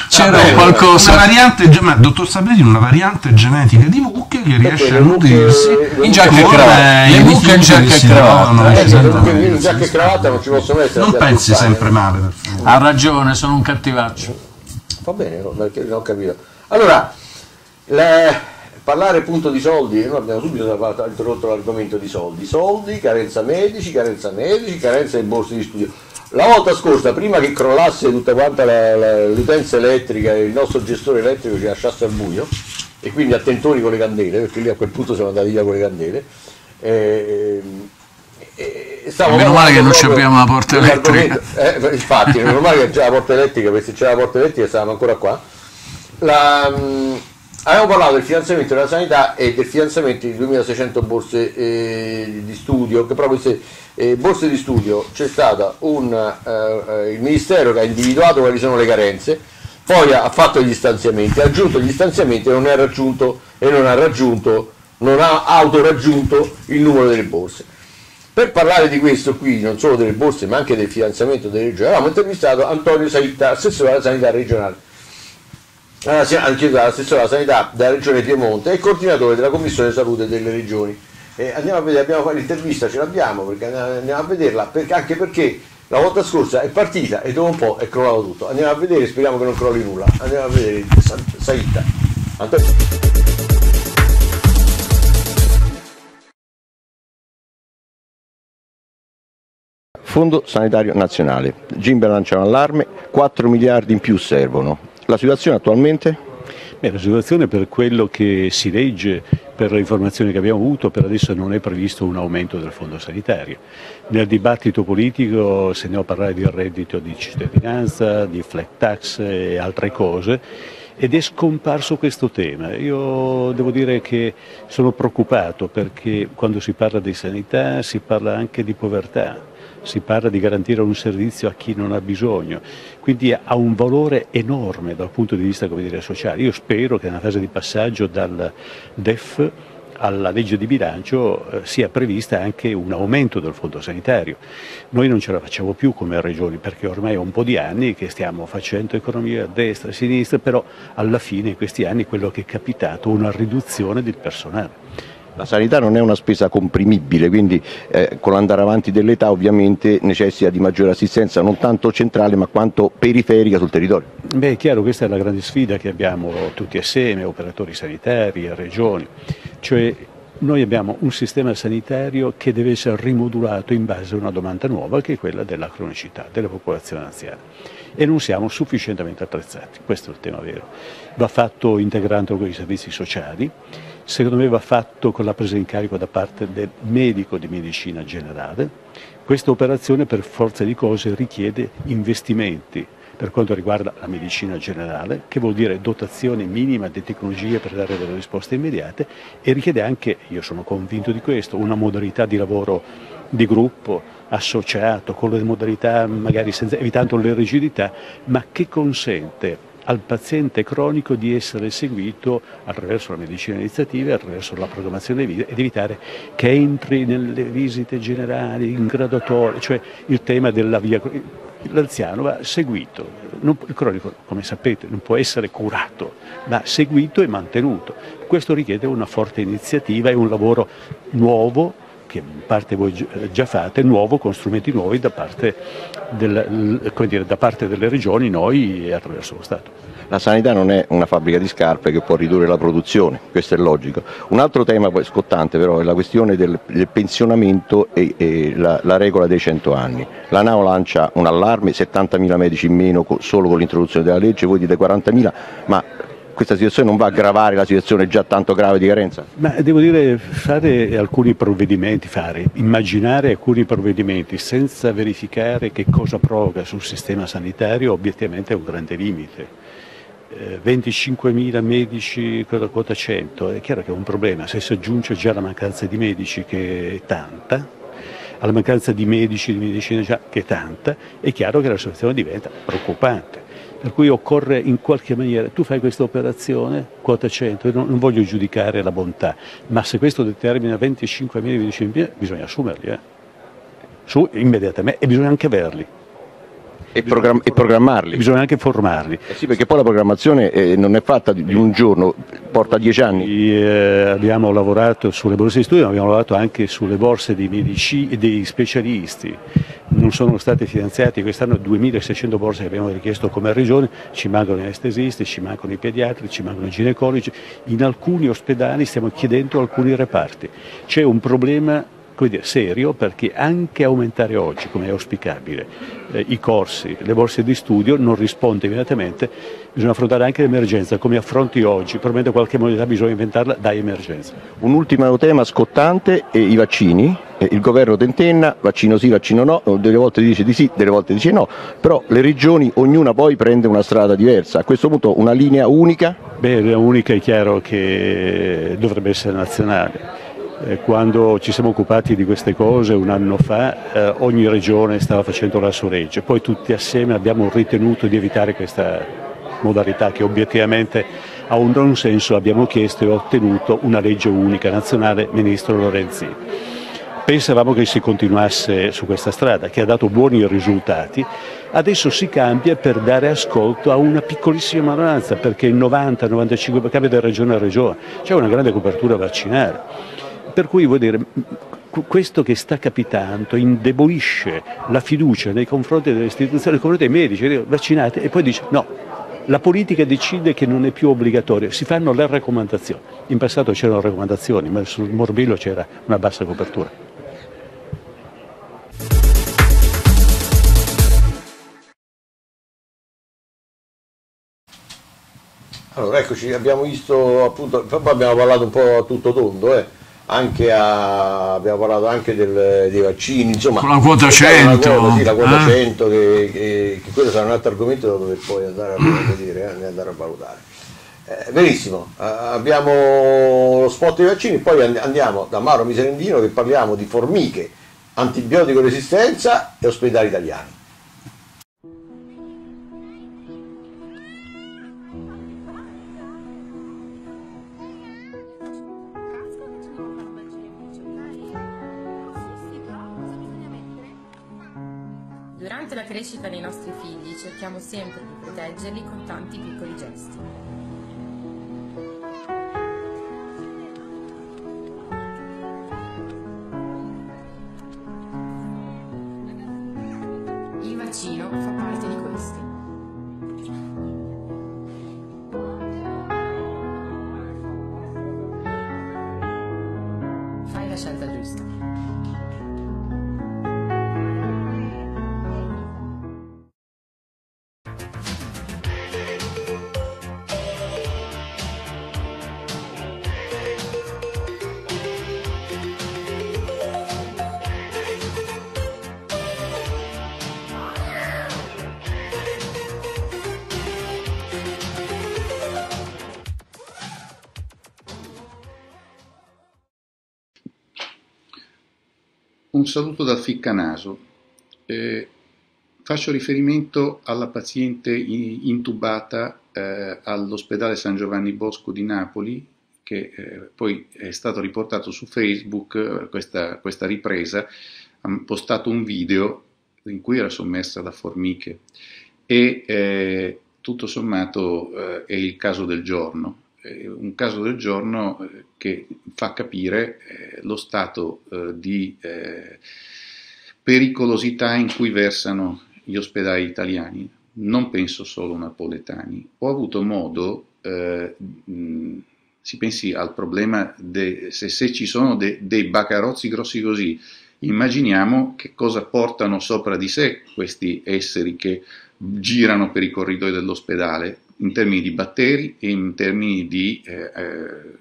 c'era Vabbè, qualcosa. Una variante, ma dottor Sabrini, una variante genetica di mucche che riesce a nutrirsi In giacca e cravatta. Le mucche in giacca e cravatta. trovano. Perché in giacca e cravatta non ci possono essere. Non pensi sempre male, per favore. Ha ragione, sono un cattivaccio. Va bene, non ho capito. Allora, le- parlare appunto di soldi, noi abbiamo subito introdotto l'argomento di soldi. Soldi, carenza medici, carenza medici, carenza di borse di studio. La volta scorsa, prima che crollasse tutta quanta la- la- l'utenza elettrica e il nostro gestore elettrico ci lasciasse al buio, e quindi attentoni con le candele, perché lì a quel punto siamo andati via con le candele, eh, eh, stavo Meno male che non parlando abbiamo la porta elettrica. eh, infatti, meno male che c'è la porta elettrica, perché se c'era la porta elettrica stavamo ancora qua. La, mh, abbiamo parlato del finanziamento della sanità e del finanziamento di 2600 borse eh, di studio, che proprio se eh, borse di studio c'è stato eh, il Ministero che ha individuato quali sono le carenze, poi ha, fatto gli stanziamenti, ha aggiunto gli stanziamenti e non, è raggiunto, e non ha raggiunto, non ha autoraggiunto il numero delle borse. Per parlare di questo qui, non solo delle borse ma anche del finanziamento delle regioni, avevamo intervistato Antonio Saitta, assessore alla sanità regionale, eh, sì, anzi, assessore alla sanità della regione Piemonte e coordinatore della commissione salute delle regioni. E andiamo a vedere, abbiamo fatto l'intervista, ce l'abbiamo, perché andiamo a vederla, perché, anche perché la volta scorsa è partita e dopo un po' è crollato tutto. Andiamo a vedere, speriamo che non crolli nulla. Andiamo a vedere Saita. Antonio. Fondo Sanitario Nazionale. Gimbe lancia un allarme, 4 miliardi in più servono. La situazione attualmente? Beh, la situazione per quello che si legge, per le informazioni che abbiamo avuto, per adesso non è previsto un aumento del fondo sanitario. Nel dibattito politico se ne a parlare di reddito di cittadinanza, di flat tax e altre cose ed è scomparso questo tema. Io devo dire che sono preoccupato perché quando si parla di sanità si parla anche di povertà si parla di garantire un servizio a chi non ha bisogno, quindi ha un valore enorme dal punto di vista dire, sociale. Io spero che nella fase di passaggio dal DEF alla legge di bilancio eh, sia prevista anche un aumento del fondo sanitario. Noi non ce la facciamo più come regioni perché ormai è un po' di anni che stiamo facendo economia a destra e a sinistra, però alla fine in questi anni quello che è capitato è una riduzione del personale. La sanità non è una spesa comprimibile, quindi eh, con l'andare avanti dell'età ovviamente necessita di maggiore assistenza non tanto centrale ma quanto periferica sul territorio. Beh, è chiaro, questa è la grande sfida che abbiamo tutti assieme, operatori sanitari, regioni, cioè noi abbiamo un sistema sanitario che deve essere rimodulato in base a una domanda nuova che è quella della cronicità della popolazione anziana e non siamo sufficientemente attrezzati, questo è il tema vero. Va fatto integrando con i servizi sociali, secondo me va fatto con la presa in carico da parte del medico di medicina generale. Questa operazione per forza di cose richiede investimenti per quanto riguarda la medicina generale, che vuol dire dotazione minima di tecnologie per dare delle risposte immediate e richiede anche, io sono convinto di questo, una modalità di lavoro di gruppo, associato, con le modalità magari senza, evitando le rigidità, ma che consente al paziente cronico di essere seguito attraverso la medicina iniziativa, attraverso la programmazione delle visite ed evitare che entri nelle visite generali, in graduatorie, cioè il tema della via. L'anziano va seguito, non, il cronico come sapete non può essere curato, va seguito e mantenuto. Questo richiede una forte iniziativa e un lavoro nuovo che in parte voi già fate, nuovo, con strumenti nuovi da parte, del, dire, da parte delle regioni, noi attraverso lo Stato. La sanità non è una fabbrica di scarpe che può ridurre la produzione, questo è logico. Un altro tema scottante però è la questione del, del pensionamento e, e la, la, regola dei 100 anni. La NAO lancia un allarme, 70.000 medici in meno solo con l'introduzione della legge, voi dite 40.000, ma questa situazione non va a aggravare la situazione già tanto grave di carenza? Ma devo dire, fare alcuni provvedimenti, fare, immaginare alcuni provvedimenti senza verificare che cosa provoca sul sistema sanitario obiettivamente è un grande limite. 25.000 eh, medici con la quota 100, è chiaro che è un problema, se si aggiunge già la mancanza di medici che è tanta, alla mancanza di medici di medicina già che è tanta, è chiaro che la situazione diventa preoccupante per cui occorre in qualche maniera, tu fai questa operazione, quota 100, non, non voglio giudicare la bontà, ma se questo determina 25.000 medici bisogna assumerli, eh? Su, immediatamente, e bisogna anche averli e, program- e, programmarli. Bisogna anche formarli. Eh sì, perché poi la programmazione eh, non è fatta di, un giorno, porta dieci anni. Eh, abbiamo lavorato sulle borse di studio, ma abbiamo lavorato anche sulle borse dei, medici, dei specialisti. Non sono state finanziate quest'anno 2600 borse che abbiamo richiesto come regione, ci mancano gli anestesisti, ci mancano i pediatri, ci mancano i ginecologi. In alcuni ospedali stiamo chiedendo alcuni reparti. C'è un problema dire, serio perché anche aumentare oggi, come è auspicabile, eh, i corsi, le borse di studio non risponde immediatamente, bisogna affrontare anche l'emergenza, come affronti oggi, probabilmente qualche modalità bisogna inventarla da emergenza. Un ultimo tema scottante è i vaccini, eh, il governo tentenna, vaccino sì, vaccino no, delle volte dice di sì, delle volte dice no, però le regioni ognuna poi prende una strada diversa, a questo punto una linea unica? Beh, la unica è chiaro che dovrebbe essere nazionale. eh, quando ci siamo occupati di queste cose un anno fa eh, ogni regione stava facendo la sua legge, poi tutti assieme abbiamo ritenuto di evitare questa modalità che obiettivamente ha un non senso, abbiamo chiesto e ottenuto una legge unica nazionale, Ministro Lorenzi. Pensavamo che si continuasse su questa strada, che ha dato buoni risultati, adesso si cambia per dare ascolto a una piccolissima minoranza, perché il 90-95% cambia da regione a regione, c'è una grande copertura vaccinale per cui vuol dire, questo che sta capitando indebolisce la fiducia nei confronti delle istituzioni, nei confronti dei medici, vaccinati, e poi dice no, la politica decide che non è più obbligatorio, si fanno le raccomandazioni. In passato c'erano raccomandazioni, ma sul morbillo c'era una bassa copertura. Allora, eccoci, abbiamo visto appunto, abbiamo parlato un po' a tutto tondo, eh. Anche a, abbiamo parlato anche del, dei vaccini, insomma. Con la quota 100. Quota, sì, la quota eh? 100, che, che, che, quello sarà un altro argomento da dove poi andare a vedere, eh, andare a valutare. Eh, benissimo, abbiamo lo spot dei vaccini, poi andiamo da Mauro Miserendino che parliamo di formiche, antibiotico resistenza e ospedali italiani. Durante la crescita dei nostri figli cerchiamo sempre di proteggerli con tanti piccoli gesti. Il vaccino fa parte di questi. Fai la scelta giusta. Un saluto dal Ficcanaso. Eh, faccio riferimento alla paziente intubata eh, all'ospedale San Giovanni Bosco di Napoli, che eh, poi è stato riportato su Facebook, eh, questa, questa ripresa, ha postato un video in cui era sommersa da formiche e eh, tutto sommato eh, è il caso del giorno un caso del giorno eh, che fa capire eh, lo stato eh, di pericolosità in cui versano gli ospedali italiani, non penso solo napoletani. Ho avuto modo, mh, si pensi al problema de, se, se, ci sono de, dei bacarozzi grossi così, immaginiamo che cosa portano sopra di sé questi esseri che girano per i corridoi dell'ospedale, in termini di batteri e in termini di eh, eh,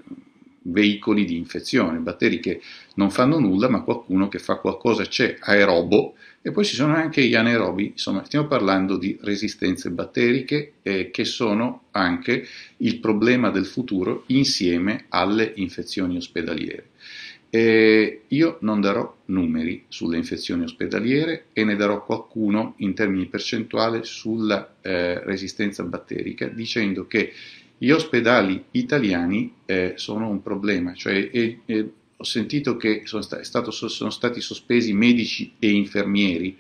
veicoli di infezione, batteri che non fanno nulla ma qualcuno che fa qualcosa c'è, aerobo, e poi ci sono anche gli anaerobi, insomma stiamo parlando di resistenze batteriche eh, che sono anche il problema del futuro insieme alle infezioni ospedaliere. Eh, io non darò numeri sulle infezioni ospedaliere e ne darò qualcuno in termini percentuali sulla eh, resistenza batterica, dicendo che gli ospedali italiani eh, sono un problema, cioè ho sentito che sono, sta, stato, sono, stati sospesi medici e infermieri,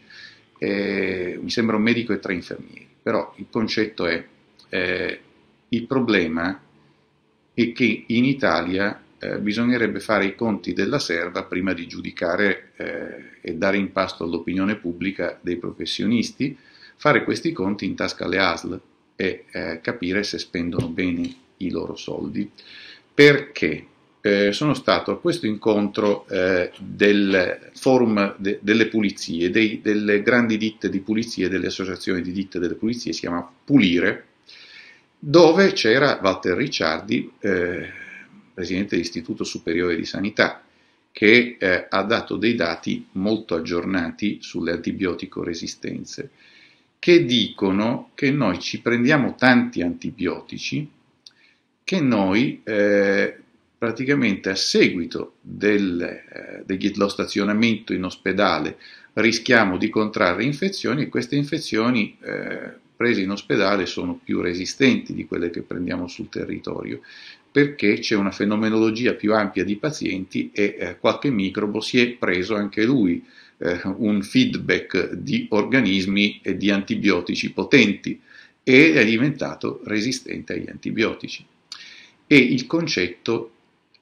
eh, mi sembra un medico e tre infermieri, però il concetto è eh, il problema è che in Italia eh, bisognerebbe fare i conti della serva prima di giudicare eh, e dare in pasto all'opinione pubblica dei professionisti, fare questi conti in tasca alle ASL e eh, capire se spendono bene i loro soldi. Perché? Eh, sono stato a questo incontro eh, del forum de, delle pulizie, dei, delle grandi ditte di pulizie, delle associazioni di ditte delle pulizie, si chiama Pulire, dove c'era Walter Ricciardi, eh, presidente dell'Istituto Superiore di Sanità, che eh, ha dato dei dati molto aggiornati sulle antibiotico resistenze, che dicono che noi ci prendiamo tanti antibiotici che noi eh, praticamente a seguito del, eh, dello stazionamento in ospedale rischiamo di contrarre infezioni e queste infezioni eh, prese in ospedale sono più resistenti di quelle che prendiamo sul territorio perché c'è una fenomenologia più ampia di pazienti e eh, qualche microbo si è preso anche lui eh, un feedback di organismi e di antibiotici potenti e è diventato resistente agli antibiotici. E il concetto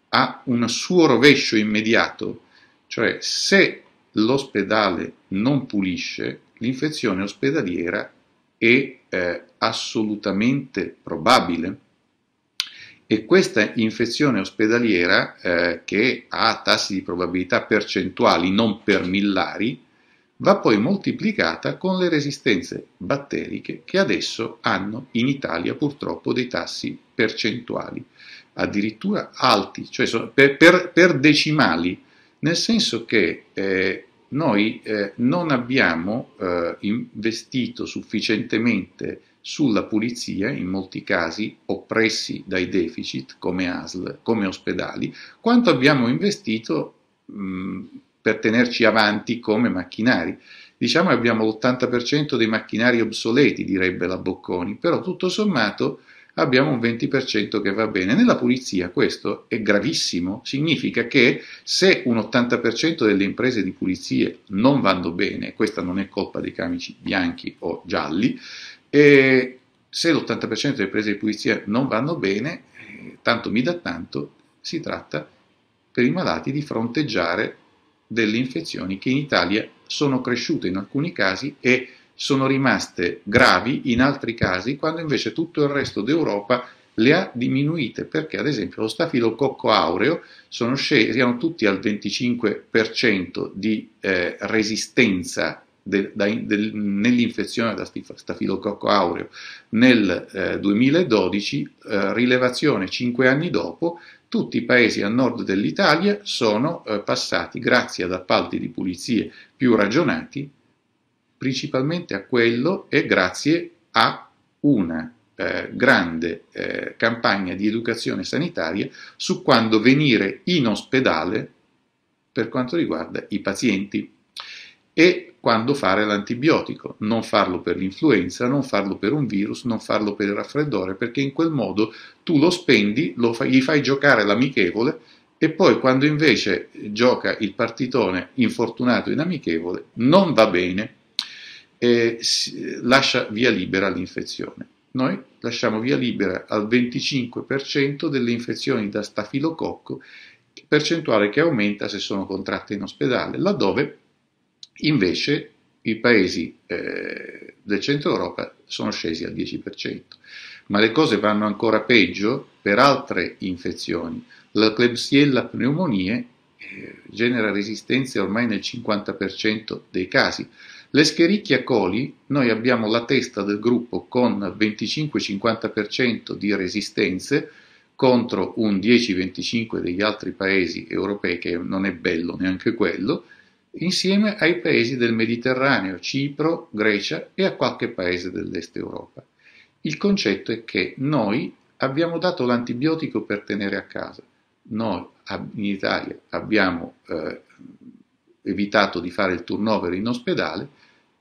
ha un suo rovescio immediato, cioè se l'ospedale non pulisce, l'infezione ospedaliera è eh, assolutamente probabile. E questa infezione ospedaliera, eh, che ha tassi di probabilità percentuali non per millari, va poi moltiplicata con le resistenze batteriche che adesso hanno in Italia purtroppo dei tassi percentuali addirittura alti, cioè per, per, per decimali, nel senso che eh, noi eh, non abbiamo eh, investito sufficientemente sulla pulizia, in molti casi oppressi dai deficit come ASL, come ospedali, quanto abbiamo investito mh, per tenerci avanti come macchinari. Diciamo che abbiamo l'80% dei macchinari obsoleti, direbbe la Bocconi, però tutto sommato abbiamo un 20% che va bene. Nella pulizia questo è gravissimo, significa che se un 80% delle imprese di pulizie non vanno bene, questa non è colpa dei camici bianchi o gialli, e se l'80% delle imprese di pulizia non vanno bene, eh, tanto mi dà tanto, si tratta per i malati di fronteggiare delle infezioni che in Italia sono cresciute in alcuni casi e sono rimaste gravi in altri casi, quando invece tutto il resto d'Europa le ha diminuite, perché ad esempio lo stafilococco aureo sono scesi, erano tutti al 25% di eh, resistenza nell'infezione da stafilococco aureo. Nel eh, 2012, eh, rilevazione 5 anni dopo, tutti i paesi a nord dell'Italia sono eh, passati, grazie ad appalti di pulizie più ragionati, principalmente a quello e grazie a una eh, grande eh, campagna di educazione sanitaria su quando venire in ospedale per quanto riguarda i pazienti e quando fare l'antibiotico, non farlo per l'influenza, non farlo per un virus, non farlo per il raffreddore, perché in quel modo tu lo spendi, lo fai, gli fai giocare l'amichevole e poi quando invece gioca il partitone infortunato in amichevole non va bene e lascia via libera all'infezione. Noi lasciamo via libera al 25% delle infezioni da stafilococco, percentuale che aumenta se sono contratte in ospedale, laddove invece i paesi eh, del centro Europa sono scesi al 10%. Ma le cose vanno ancora peggio per altre infezioni. La Klebsiella pneumonie eh, genera resistenze ormai nel 50% dei casi. L'escherichia coli, noi abbiamo la testa del gruppo con 25-50% di resistenze contro un 10-25 degli altri paesi europei, che non è bello neanche quello, insieme ai paesi del Mediterraneo, Cipro, Grecia e a qualche paese dell'est Europa. Il concetto è che noi abbiamo dato l'antibiotico per tenere a casa. Noi in Italia abbiamo eh, evitato di fare il turnover in ospedale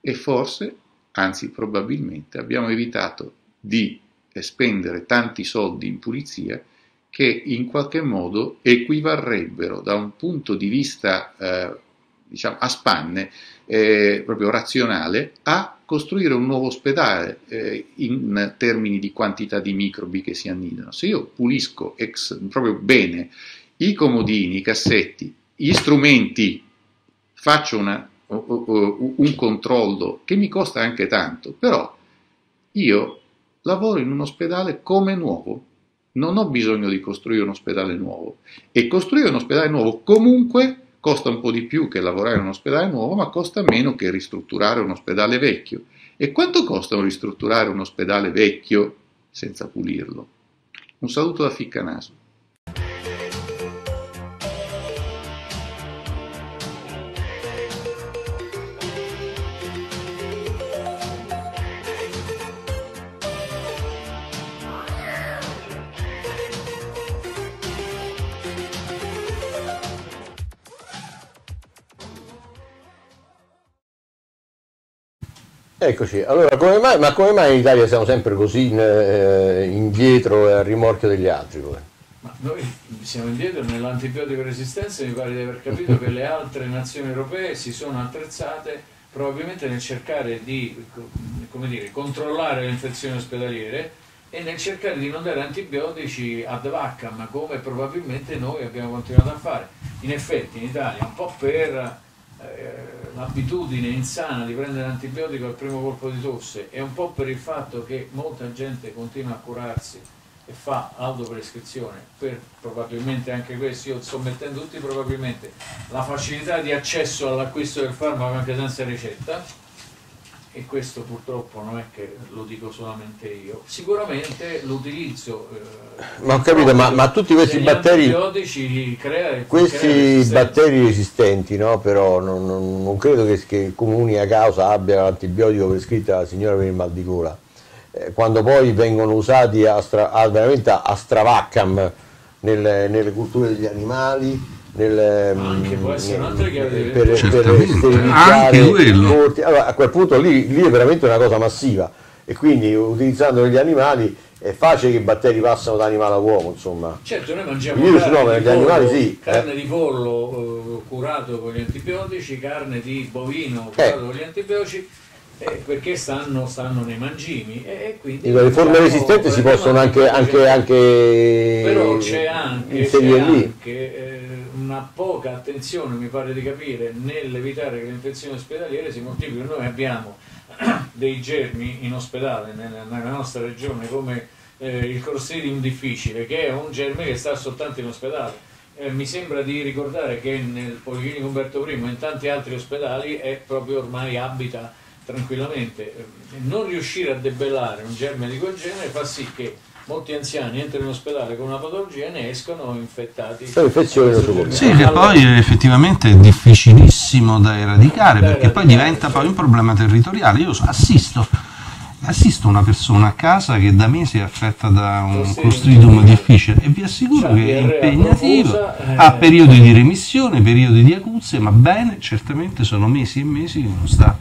e forse, anzi probabilmente, abbiamo evitato di spendere tanti soldi in pulizia che in qualche modo equivarrebbero da un punto di vista eh, diciamo a spanne, eh, proprio razionale, a costruire un nuovo ospedale eh, in termini di quantità di microbi che si annidano. Se io pulisco ex, proprio bene i comodini, i cassetti, gli strumenti, faccio una un controllo che mi costa anche tanto, però io lavoro in un ospedale come nuovo, non ho bisogno di costruire un ospedale nuovo e costruire un ospedale nuovo comunque costa un po' di più che lavorare in un ospedale nuovo, ma costa meno che ristrutturare un ospedale vecchio. E quanto costa ristrutturare un ospedale vecchio senza pulirlo? Un saluto da Ficcanaso. Eccoci, allora come mai, ma come mai in Italia siamo sempre così in, eh, indietro e a rimorchio degli altri? Ma noi siamo indietro nell'antibiotico resistenza, mi pare di aver capito che le altre nazioni europee si sono attrezzate probabilmente nel cercare di dire, controllare le infezioni ospedaliere e nel cercare di non dare antibiotici ad vacam come probabilmente noi abbiamo continuato a fare. In effetti in Italia un po' per eh, l'abitudine insana di prendere antibiotico al primo colpo di tosse e un po' per il fatto che molta gente continua a curarsi e fa autoprescrizione per probabilmente anche questo, io sto mettendo tutti probabilmente la facilità di accesso all'acquisto del farmaco anche senza ricetta e questo purtroppo non è che lo dico solamente io, sicuramente l'utilizzo eh, ma ho capito, ma, ma tutti questi batteri crea, questi crea batteri resistenti no? però non, non, non credo che, che come unica causa abbia l'antibiotico prescritto alla signora per il mal di gola. Eh, quando poi vengono usati a, stra, a, veramente a stravaccam nelle, nelle culture degli animali nel, anche può essere un'altra chiave per, per sterilizzare corti. Allora, a quel punto lì, lì, è veramente una cosa massiva e quindi utilizzando gli animali è facile che i batteri passano da animale a uomo insomma certo noi mangiamo carne, no, di, pollo, animali, sì, carne eh. di pollo eh, curato con gli antibiotici carne di bovino curato eh. con gli antibiotici eh, perché stanno, stanno, nei mangimi e, quindi le forme resistenti si possono anche, anche, anche però c'è anche, c'è anche eh, una poca attenzione, mi pare di capire, nell'evitare che le infezioni ospedaliere si moltiplichino. Noi abbiamo dei germi in ospedale nella, nella nostra regione come eh, il Clostridium difficile, che è un germe che sta soltanto in ospedale. Eh, mi sembra di ricordare che nel Policlinico Umberto I e in tanti altri ospedali è proprio ormai abita tranquillamente. Eh, non riuscire a debellare un germe di quel genere fa sì che molti anziani entrano in ospedale con una patologia e ne escono infettati. Sì, che poi effettivamente è difficilissimo da eradicare perché poi diventa poi un problema territoriale. Io assisto, assisto una persona a casa che da mesi è affetta da un clostridium difficile e vi assicuro cioè, che è impegnativo, eh. ha periodi di remissione, periodi di acuzie, ma bene, certamente sono mesi e mesi che non sta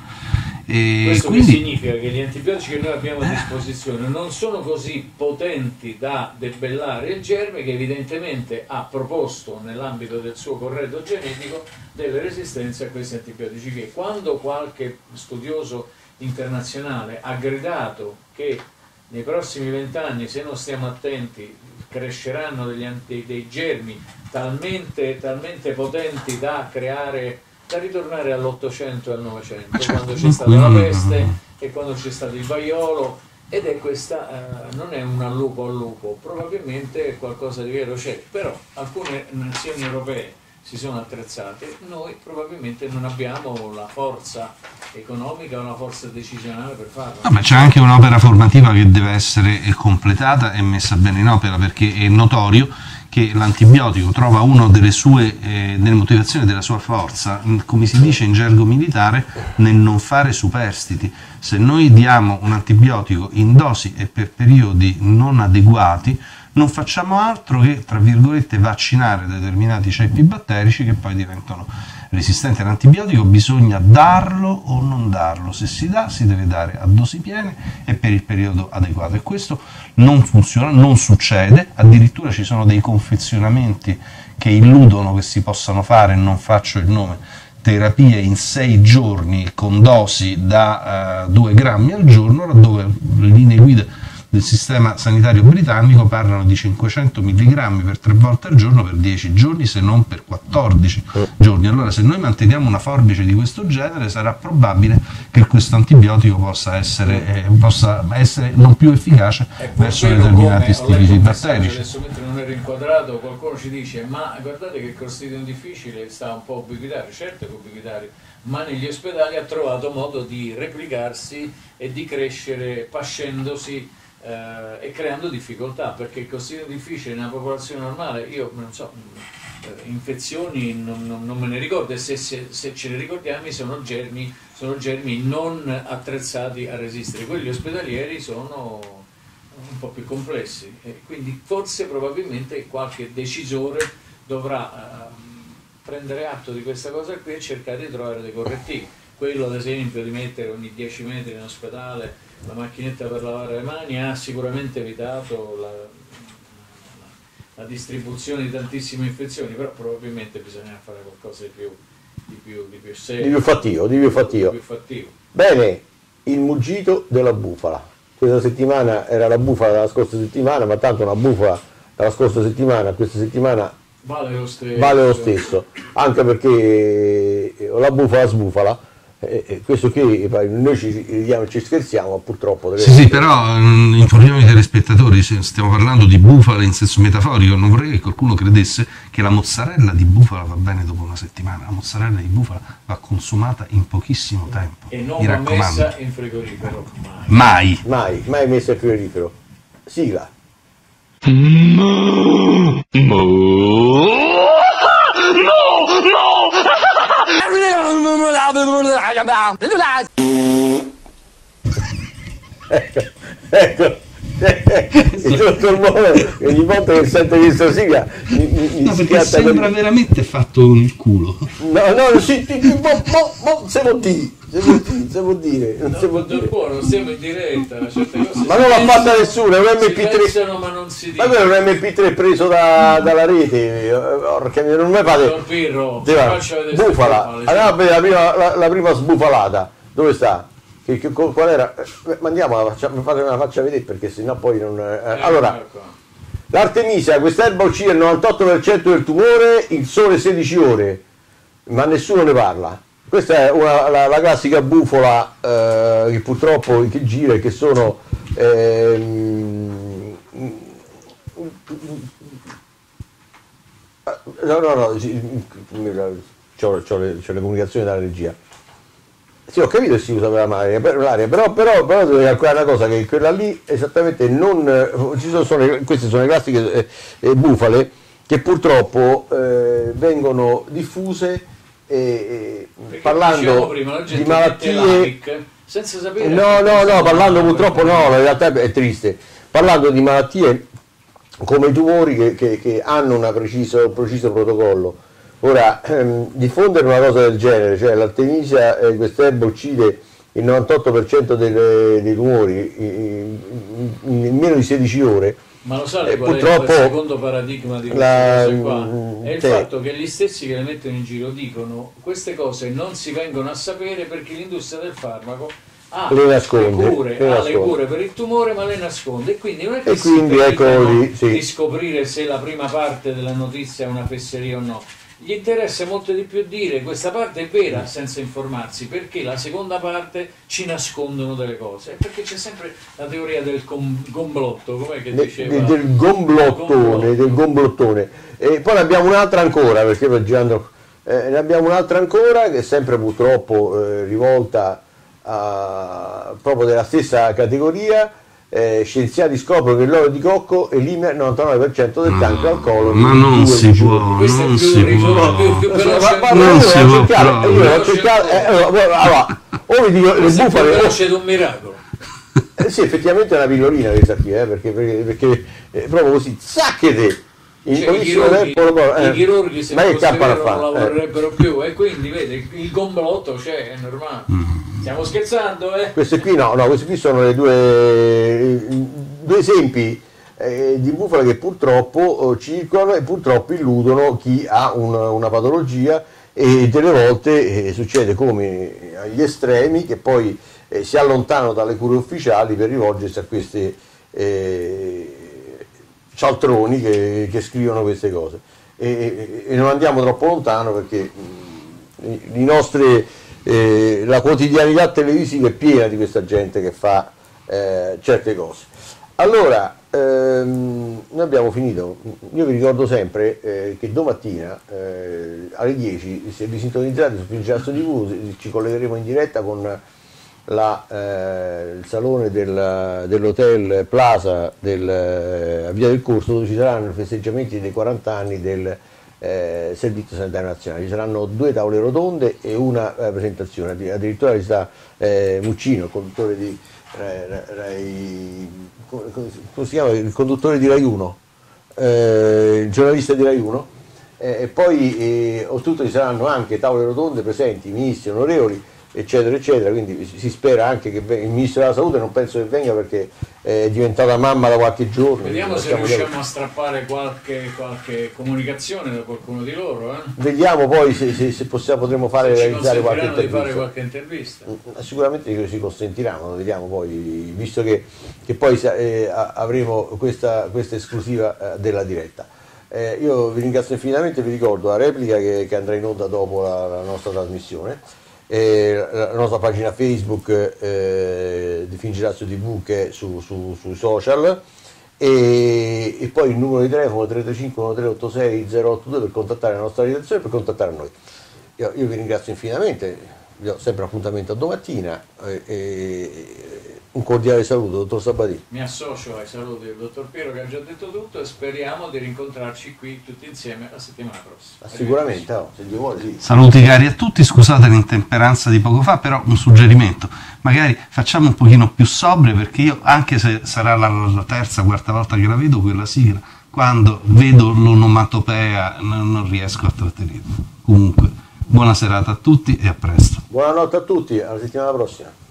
e Questo quindi... significa che gli antibiotici che noi abbiamo a disposizione non sono così potenti da debellare il germe che evidentemente ha proposto nell'ambito del suo corredo genetico delle resistenze a questi antibiotici che quando qualche studioso internazionale ha gridato che nei prossimi vent'anni se non stiamo attenti cresceranno degli, dei germi talmente, talmente potenti da creare da ritornare all'Ottocento e al Novecento, certo, quando c'è stata la peste e quando c'è stato il vaiolo, ed è questa, eh, non è un allupo al lupo, probabilmente qualcosa di vero c'è, però alcune nazioni europee si sono attrezzate, noi probabilmente non abbiamo la forza economica o la forza decisionale per farlo. No, c'è anche un'opera formativa che deve essere completata e messa bene in opera perché è notorio che l'antibiotico trova una delle sue eh, delle motivazioni della sua forza, come si dice in gergo militare, nel non fare superstiti. Se noi diamo un antibiotico in dosi e per periodi non adeguati, non facciamo altro che, tra virgolette, vaccinare determinati ceppi batterici che poi diventano resistenti all'antibiotico, bisogna darlo o non darlo. Se si dà, si deve dare a dosi piene e per il periodo adeguato. E questo non funziona, non succede, addirittura ci sono dei confezionamenti che illudono che si possano fare, non faccio il nome, terapie in sei giorni con dosi da 2 uh, grammi al giorno, laddove linee guida del sistema sanitario britannico parlano di 500 mg per tre volte al giorno per 10 giorni, se non per 14 giorni. Allora se noi manteniamo una forbice di questo genere sarà probabile che questo antibiotico possa essere, eh, possa essere non più efficace verso determinati tipi batterici. Adesso mentre non ero inquadrato qualcuno ci dice ma guardate che il Clostridium difficile sta un po' ubiquitario, certo che ubiquitario, ma negli ospedali ha trovato modo di replicarsi e di crescere pascendosi eh, e creando difficoltà perché così difficile nella popolazione normale io non so eh, infezioni non, non, non, me ne ricordo e se, se, se, ce ne ricordiamo sono germi, sono germi non attrezzati a resistere. Quelli ospedalieri sono un po' più complessi e quindi forse probabilmente qualche decisore dovrà eh, prendere atto di questa cosa qui e cercare di trovare dei correttivi quello ad esempio di mettere ogni 10 metri in ospedale la macchinetta per lavare le mani ha sicuramente evitato la, la, distribuzione di tantissime infezioni, però probabilmente bisogna fare qualcosa di più, di più, di più serio. Di più fattivo, di più fattivo. Di più fattivo. Bene, il muggito della bufala. questa settimana era la bufala della scorsa settimana, ma tanto una bufala dalla scorsa settimana questa settimana Vale lo stesso. vale lo stesso, anche perché la bufala sbufala, e, e questo qui noi ci ridiamo ci scherziamo, purtroppo deve Sì, sì, però mm, informiamo i telespettatori, stiamo parlando di bufala in senso metaforico, non vorrei che qualcuno credesse che la mozzarella di bufala va bene dopo una settimana, la mozzarella di bufala va consumata in pochissimo tempo, E non mi va raccomando. messa in frigorifero. Mai. Mai. mai, mai messa in frigorifero. Sigla. Ecco. Laten we het hebben. Laten we het Il dottor Moro ogni volta che sente questa sigla mi, mi, mi No, perché sembra per- veramente fatto con il culo. No, no, mo, se vuol dire, se vuol dire, se vuol dire, non si può dire. buono, stiamo in diretta, certe cose Ma non l'ha fatta nessuno, è un si MP3. pensano ma non si quello è un MP3 preso da- dalla rete, miseria, non mi fate. Dottor Pirro, Bufala, andiamo a vedere la prima, la, la prima sbufalata, dove sta? Che, qual era? Eh, Ma andiamo, la faccia, fate- la faccia vedere perché sennò poi non. eh, Eh, allora, ecco l'artemisia, quest'erba uccide il 98% del tumore in sole 16 ore, ma nessuno ne parla. Questa è una- la, la classica bufola eh, che purtroppo che gira e che sono ehm, no no no sì, c'ho, c'ho le, c'ho le comunicazioni dalla regia sì ho capito che si usa per l'aria però però però devo calcolare una cosa che quella lì esattamente non ci sono, sono le- queste sono le classiche eh, eh, bufale che purtroppo eh, vengono diffuse parlando prima, di malattie senza sapere No, no, no, parlando purtroppo no, in realtà è triste. Parlando di malattie come i tumori che, che- che hanno una preciso- un preciso protocollo. Ora, ehm, diffondere una cosa del genere, cioè l'artemisia, eh, quest'erba uccide il 98% delle- dei tumori in, in- meno di 16 ore, Ma lo sai Eh, qual purtroppo è il secondo paradigma di queste la- cose qua? mm, È il sì. fatto che gli stessi che le mettono in giro dicono queste cose non si vengono a sapere perché l'industria del farmaco ha Le nasconde, cure, le ha le cure per il tumore ma le nasconde e quindi non è che E si quindi eccolo lì, sì. di scoprire se la prima parte della notizia è una fesseria o no. Gli interessa molto di più dire questa parte è vera senza informarsi perché la seconda parte ci nascondono delle cose perché c'è sempre la teoria del com- complotto com'è che diceva de- del gomblottone, del gomblottone. E poi ne abbiamo un'altra ancora, perché girando, eh, ne abbiamo un'altra ancora che è sempre purtroppo eh, rivolta a, proprio della stessa categoria. Eh, scienziati scoprono che l'olio di cocco elimina il 99% del cancro al colon. Ma non si può, Questo è non più si può. Non si può eh, allora, o vi dico, le bufale, veloce di un miracolo eh, sì, effettivamente è una pillolina questa qui, eh, perché, perché, perché è proprio così, zacchete! In Cioè, i, chirurghi, lo- eh, i chirurghi se vero non fare? Eh. lavorerebbero più e quindi vede il complotto c'è, è normale Mm. stiamo scherzando eh? Queste qui no, no, questi qui sono le due, due esempi eh, di bufale che purtroppo eh, circolano e purtroppo illudono chi ha un- una patologia e delle volte eh, succede come agli estremi che poi eh, si allontanano dalle cure ufficiali per rivolgersi a questi eh, cialtroni che, che scrivono queste cose. E, e- non andiamo troppo lontano perché mh, i- nostri, eh, la quotidianità televisiva è piena di questa gente che fa eh, certe cose. Allora, ehm, noi abbiamo finito. Io vi ricordo sempre eh, che domattina eh, alle 10, se vi sintonizzate su Fingiasso TV, ci collegheremo in diretta con la, eh, il salone del- dell'hotel Plaza del, eh, a Via del Corso dove ci saranno i festeggiamenti dei 40 anni del eh, Servizio Sanitario Nazionale. Ci saranno due tavole rotonde e una eh, presentazione, Addi- addirittura ci sta eh, Muccino, il conduttore di Rai, come, si- chiama? Il conduttore di Rai 1, eh, il giornalista di Rai 1. Eh, e poi eh, oltretutto ci saranno anche tavole rotonde presenti, ministri onorevoli, eccetera, eccetera, quindi si- si spera anche che il ministro della salute non penso che venga perché è diventata mamma da qualche giorno. Vediamo se riusciamo a strappare qualche, qualche comunicazione da qualcuno di loro. Eh? Vediamo poi se, se- se possiamo, potremo fare Se realizzare qualche di fare intervista. qualche intervista. Mm, Sicuramente che ci consentiranno, vediamo poi, visto che, che poi eh, avremo questa, questa esclusiva eh, della diretta. Eh, io vi ringrazio infinitamente, vi ricordo la replica che, che andrà in onda dopo la, la nostra trasmissione, eh, la, nostra pagina Facebook eh, di Fingirazio TV che è su, su- sui social e, e poi il numero di telefono 335 1386 082 per contattare la nostra redazione e per contattare noi. Io, io vi ringrazio infinitamente, vi do sempre appuntamento a domattina e, e un cordiale saluto, dottor Sabatini. Mi associo ai saluti del dottor Piero che ha già detto tutto e speriamo di rincontrarci qui tutti insieme la settimana prossima. Sicuramente, oh, se Dio vuole, sì. Saluti cari a tutti, scusate l'intemperanza di poco fa, però un suggerimento, magari facciamo un pochino più sobrio perché io, anche se sarà la, la terza, quarta volta che la vedo quella sigla, quando vedo l'onomatopea non, non riesco a trattenermi. Comunque, buona serata a tutti e a presto. Buonanotte a tutti, alla settimana prossima.